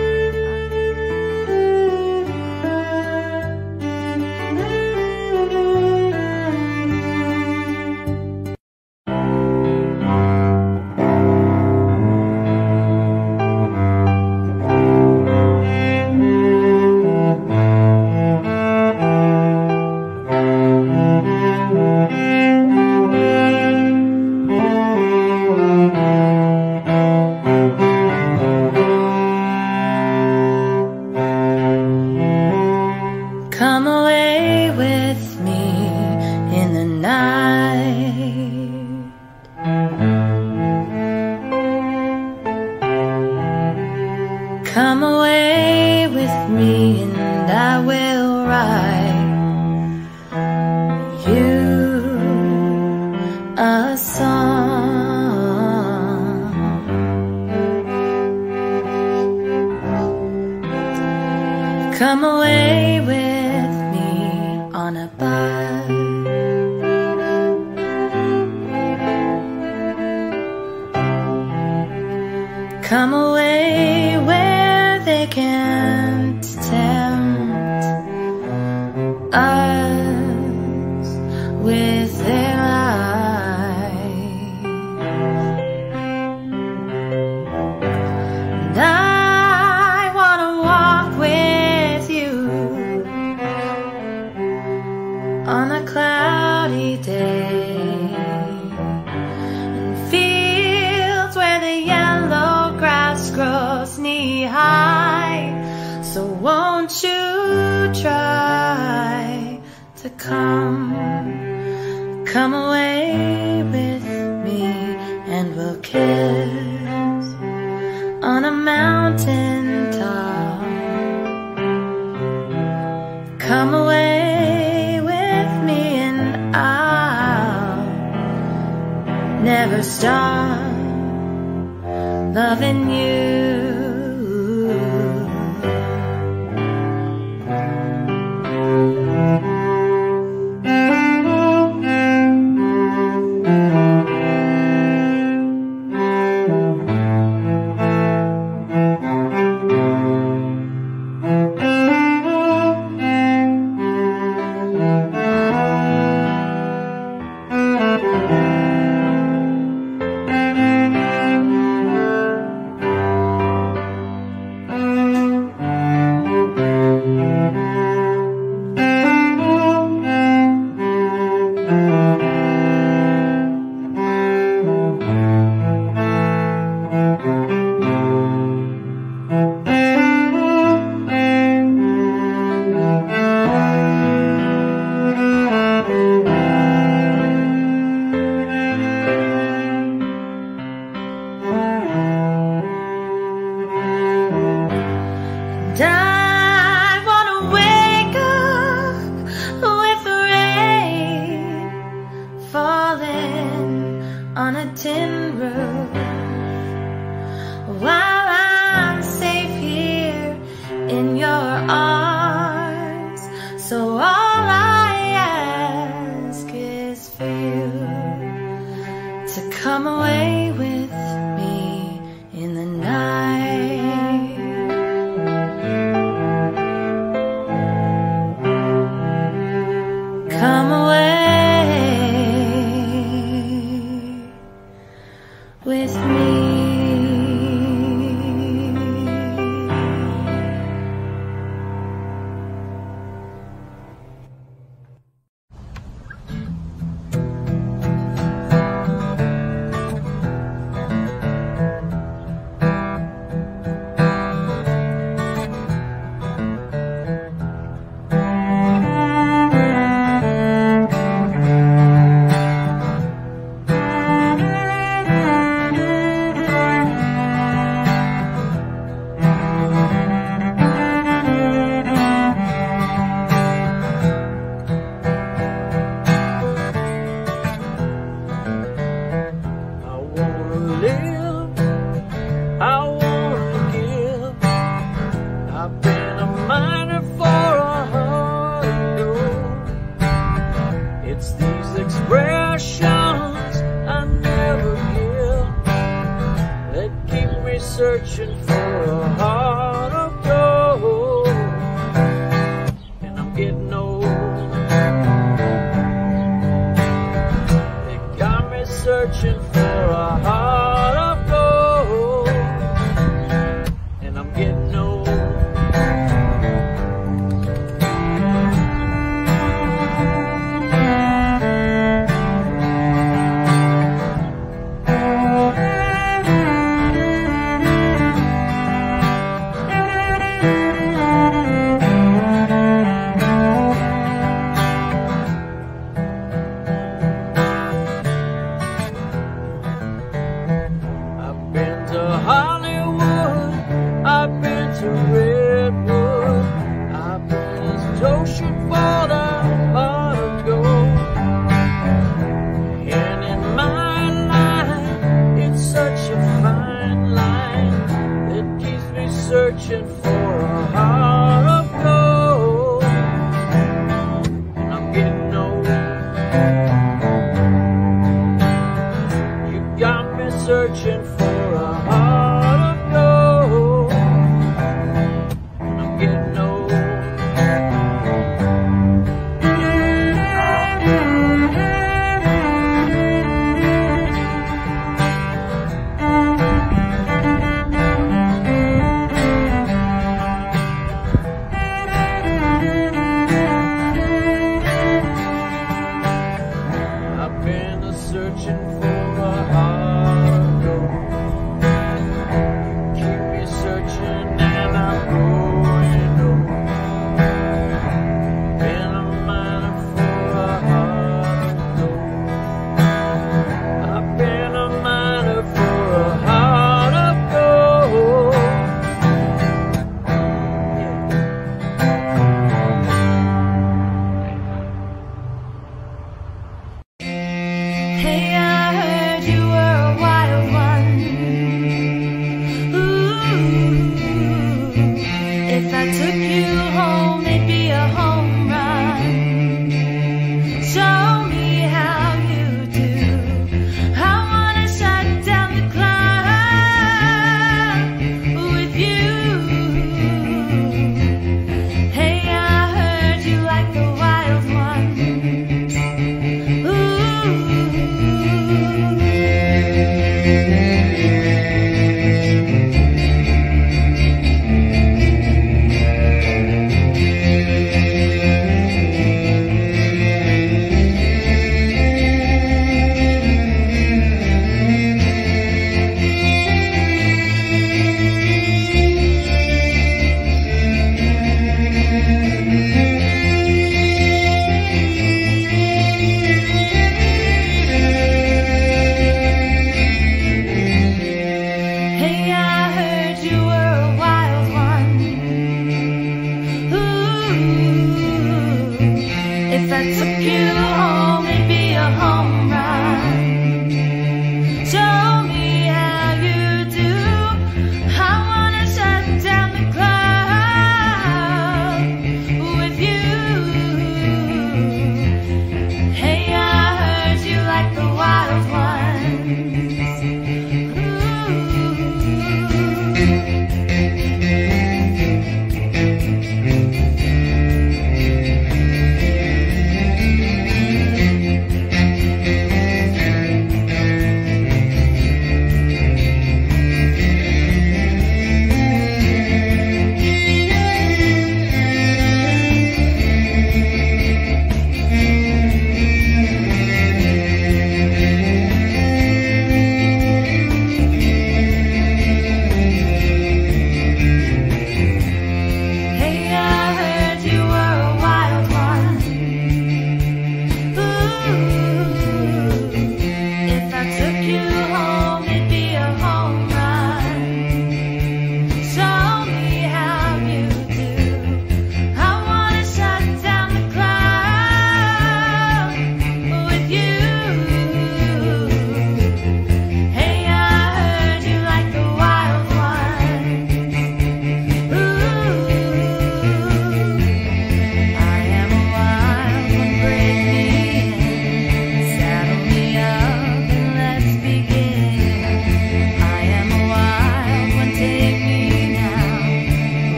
searching for a heart.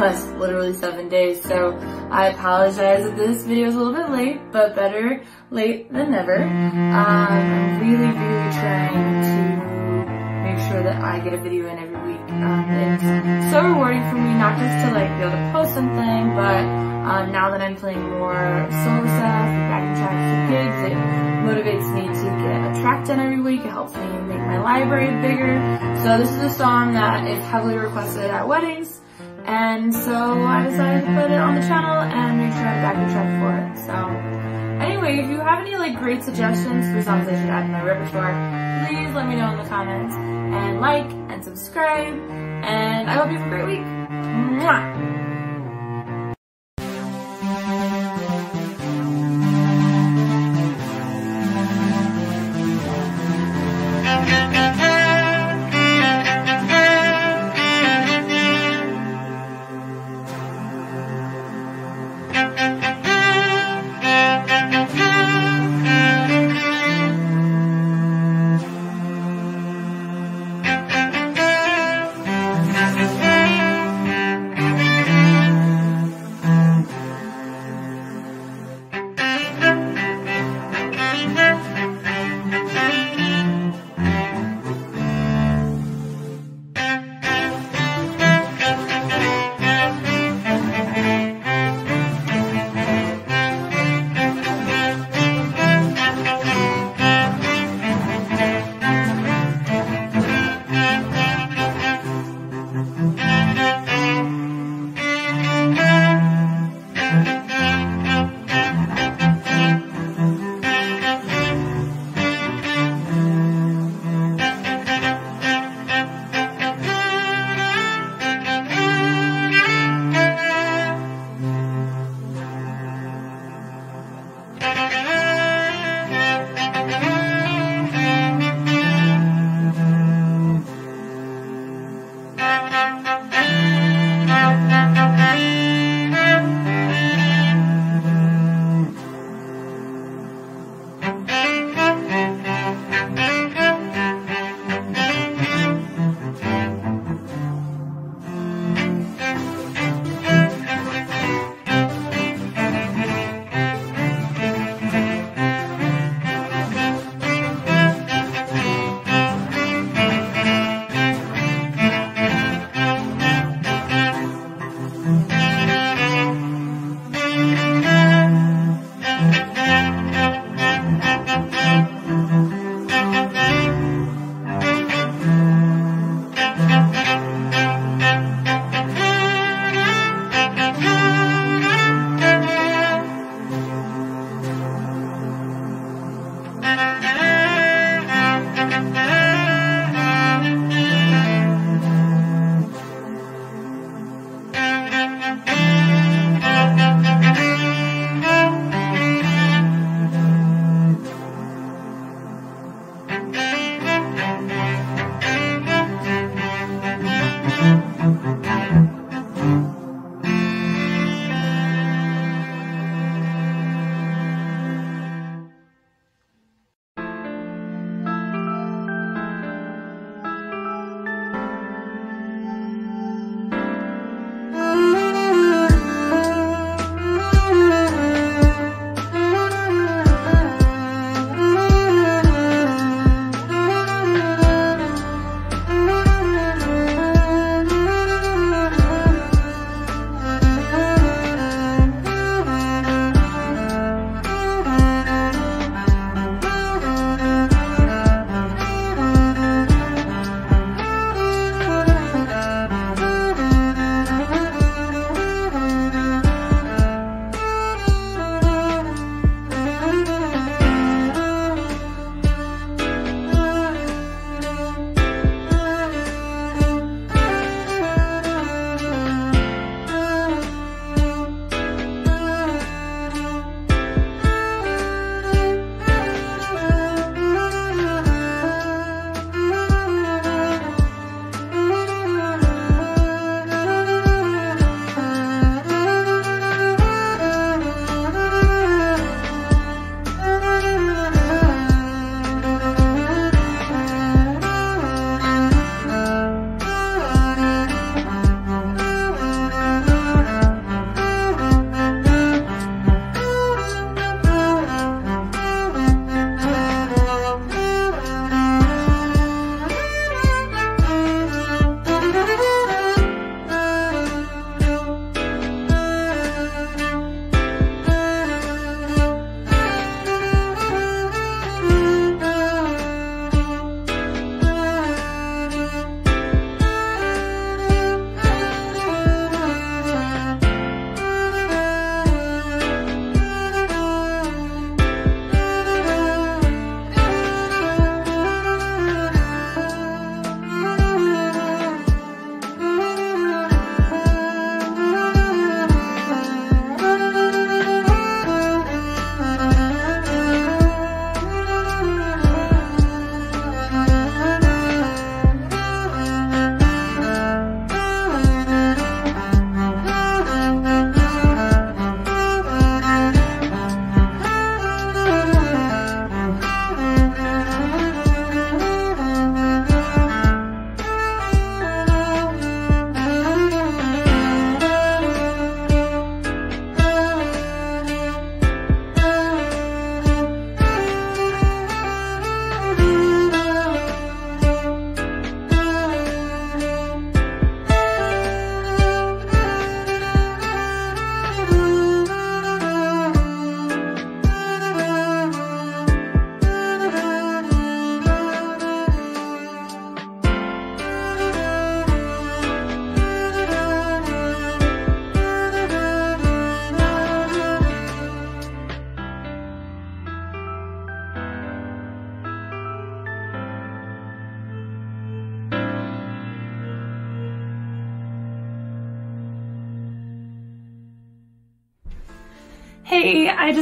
Last literally seven days. So I apologize if this video is a little bit late, but better late than never. Um, I'm really, really trying to make sure that I get a video in every week. Um, it's so rewarding for me, not just to like be able to post something, but um, now that I'm playing more solo stuff, backing tracks and gigs, it motivates me to get a track done every week. It helps me make my library bigger. So this is a song that is heavily requested at weddings. And so I decided to put it on the channel and make sure I have a backing track for it. So Anyway, if you have any like great suggestions for songs I should add in my repertoire, please let me know in the comments and like and subscribe. And I hope you have a great week. Mwah!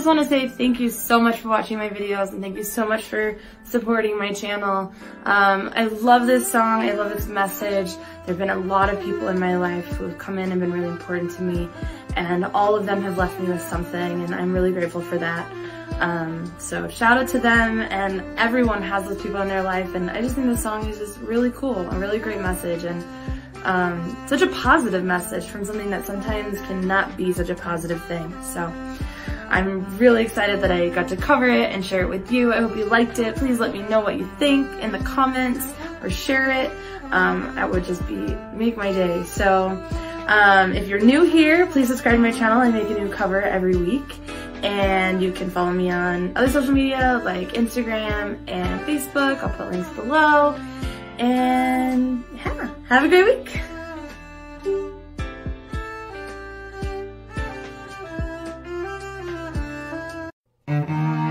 Want to say thank you so much for watching my videos and thank you so much for supporting my channel. Um, I love this song, I love this message. There have been a lot of people in my life who have come in and been really important to me and all of them have left me with something and I'm really grateful for that. Um, so shout out to them and everyone has those people in their life and I just think this song is just really cool, a really great message and um, such a positive message from something that sometimes cannot be such a positive thing. So I'm really excited that I got to cover it and share it with you. I hope you liked it. Please let me know what you think in the comments or share it. Um, that would just be, make my day. So um, if you're new here, please subscribe to my channel. I make a new cover every week. And you can follow me on other social media like Instagram and Facebook. I'll put links below. And yeah, have a great week. Mm-hmm.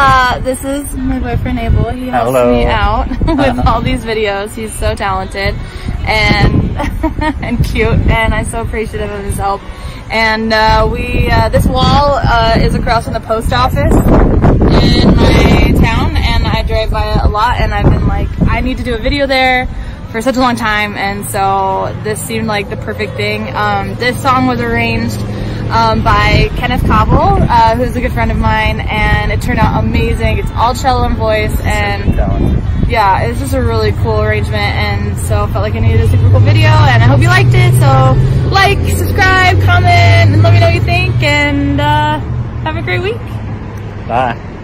Uh, this is my boyfriend Abel. He helps Hello. me out <laughs> with all these videos. He's so talented and <laughs> and cute, and I'm so appreciative of his help. And uh, we uh, this wall uh, is across from the post office in my town, and I drive by it a lot. And I've been like, I need to do a video there for such a long time, and so this seemed like the perfect thing. Um, this song was arranged um, by Kenneth Cobble, uh, who's a good friend of mine, and it turned out amazing. It's all cello and voice, and yeah, it's just a really cool arrangement, and so I felt like I needed a super cool video, and I hope you liked it. So like, subscribe, comment, and let me know what you think, and uh, have a great week. Bye.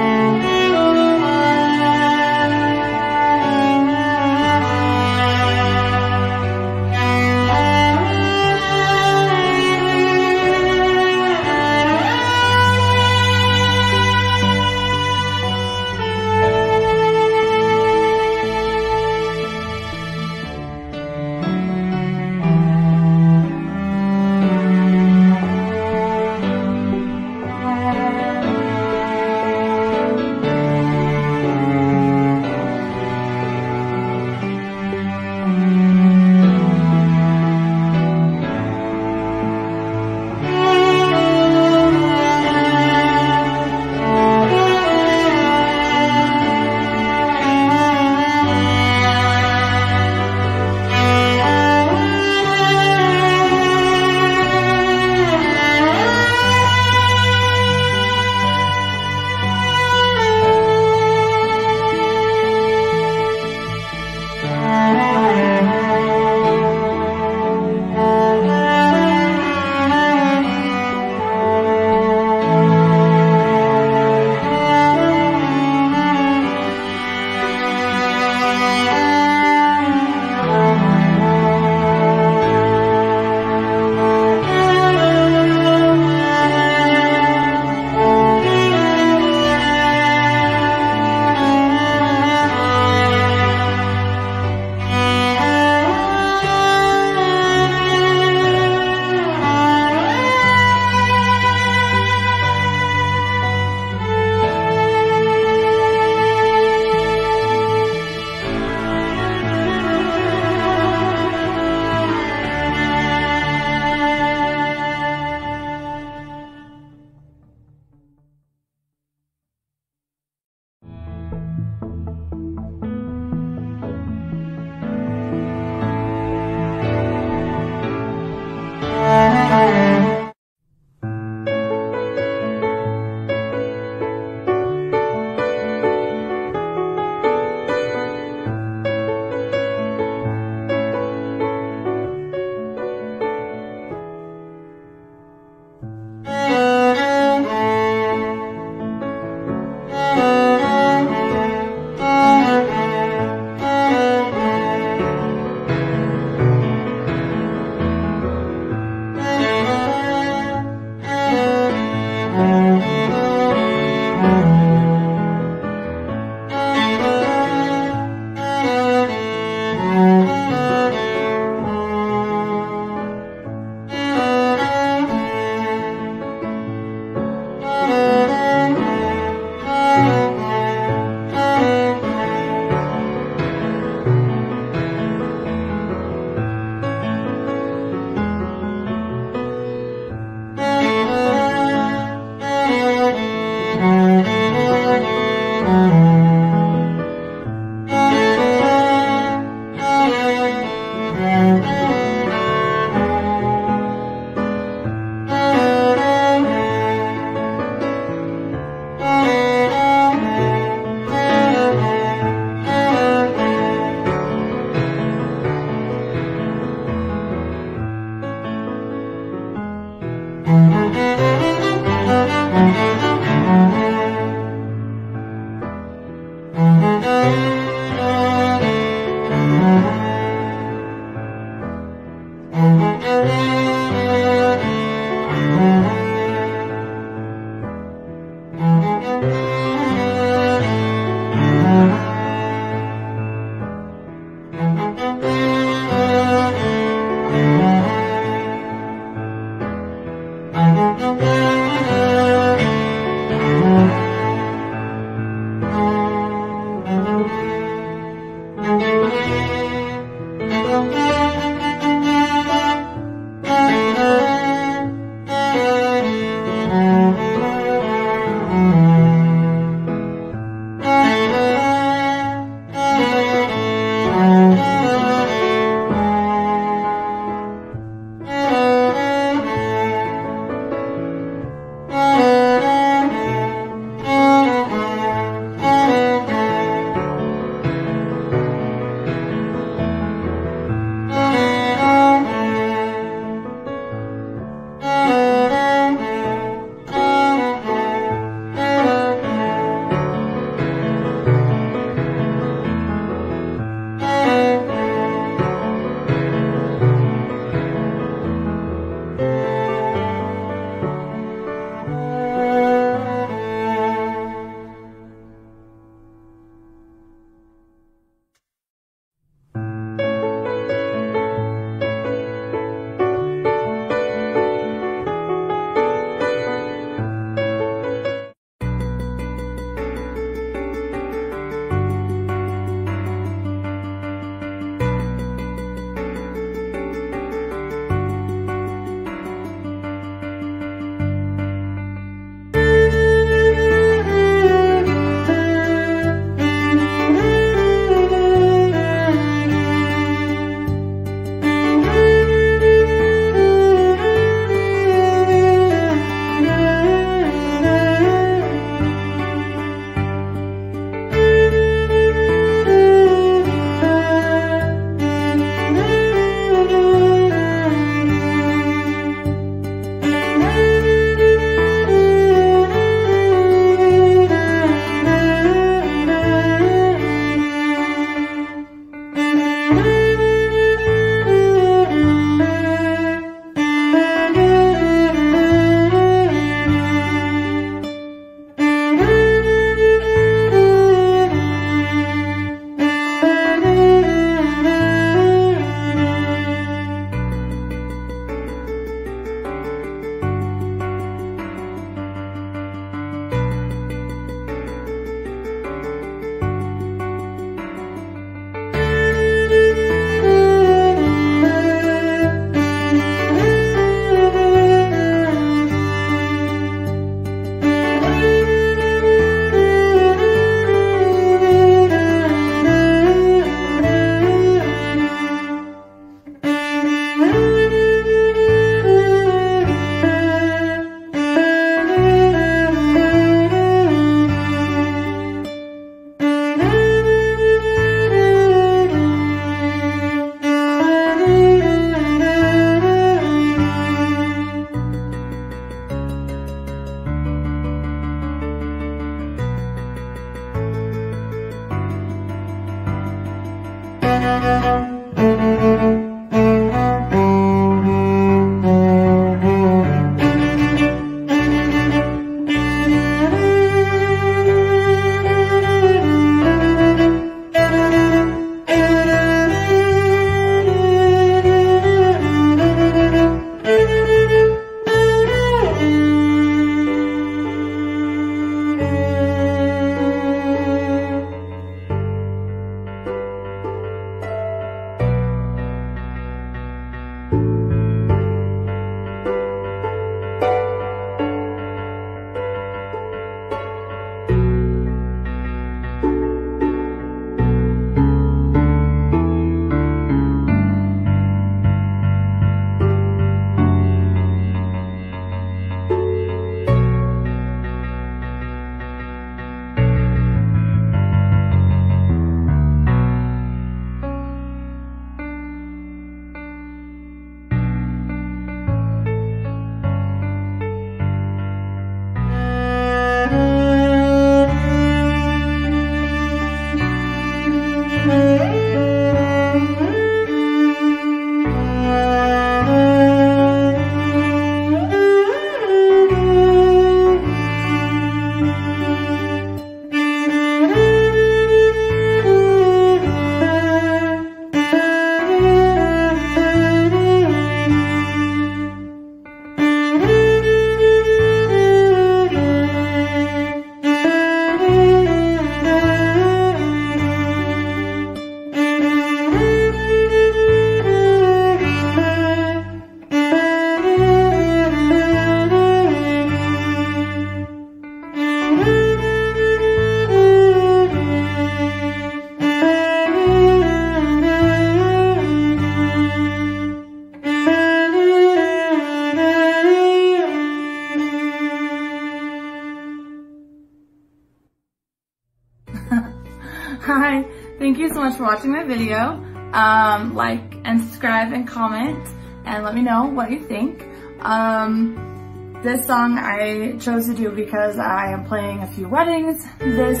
Song I chose to do because I am playing a few weddings this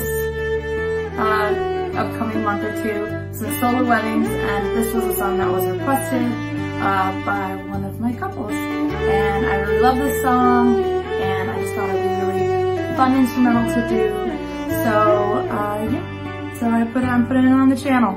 uh, upcoming month or two, some solo weddings, and this was a song that was requested uh, by one of my couples. And I really love this song, and I just thought it'd be really fun instrumental to do. So, uh, yeah. So I put it, I'm putting it on the channel.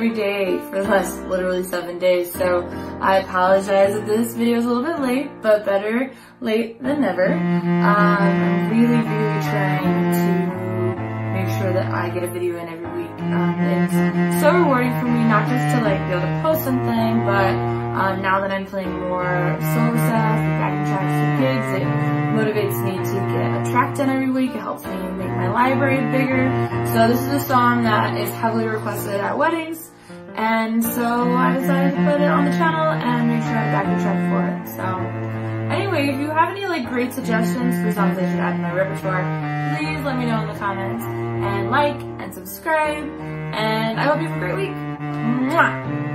Every day for the last literally seven days. So I apologize if this video is a little bit late, but better late than never. Um, I'm really, really trying to make sure that I get a video in every week. Um, it's so rewarding for me not just to like be able to post something, but um, now that I'm playing more solo stuff, backing tracks and gigs, it motivates me to get a track done every week. It helps me make my library bigger. So this is a song that is heavily requested at weddings. And so I decided to put it on the channel and make sure I a backing track for it. So anyway, if you have any like great suggestions for songs I should add in my repertoire, please let me know in the comments and like and subscribe. And I hope you have a great week. Mwah!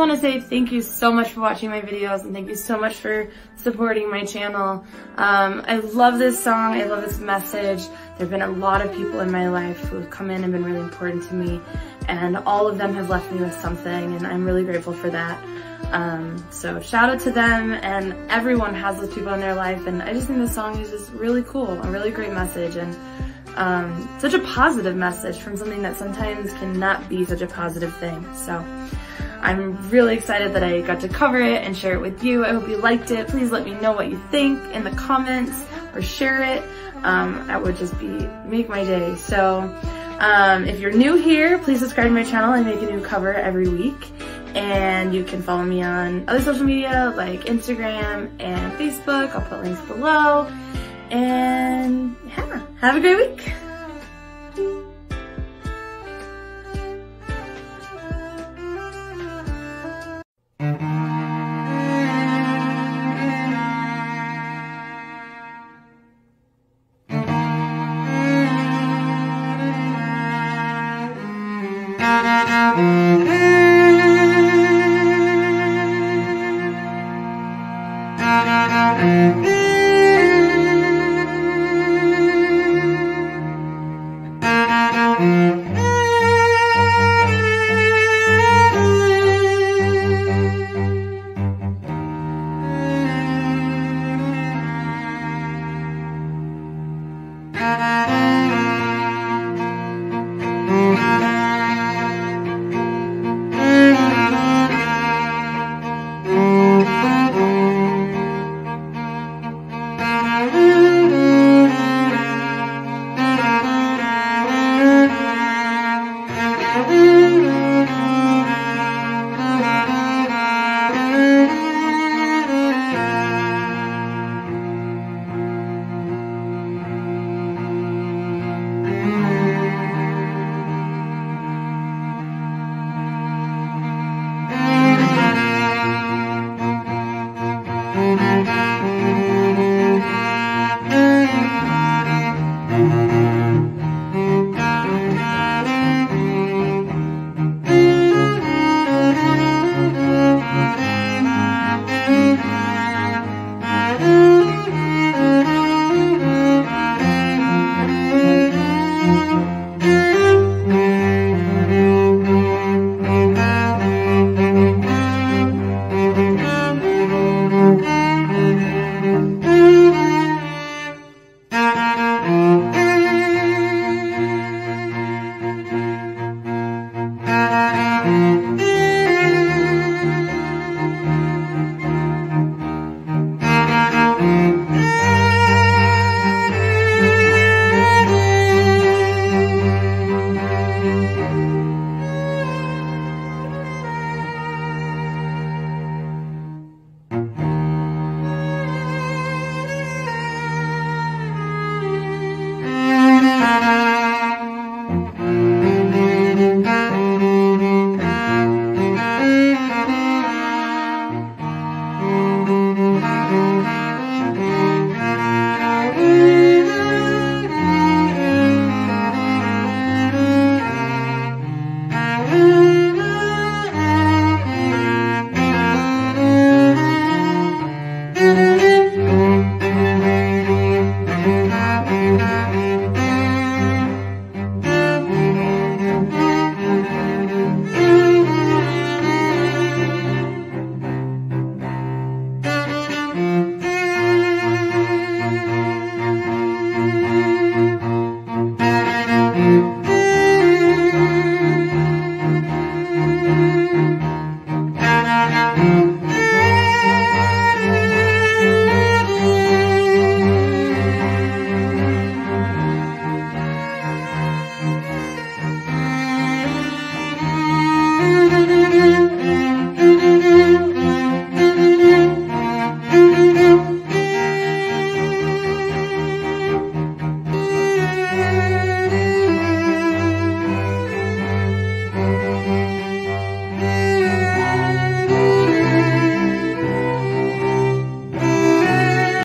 Want to say thank you so much for watching my videos and thank you so much for supporting my channel. Um, I love this song, I love this message. There have been a lot of people in my life who have come in and been really important to me and all of them have left me with something and I'm really grateful for that. Um, so shout out to them and everyone has those people in their life and I just think this song is just really cool, a really great message and um, such a positive message from something that sometimes cannot be such a positive thing. So I'm really excited that I got to cover it and share it with you. I hope you liked it. Please let me know what you think in the comments or share it. Um, that would just be, make my day. So um, if you're new here, please subscribe to my channel. I make a new cover every week. And you can follow me on other social media like Instagram and Facebook. I'll put links below. And yeah, have a great week. Thank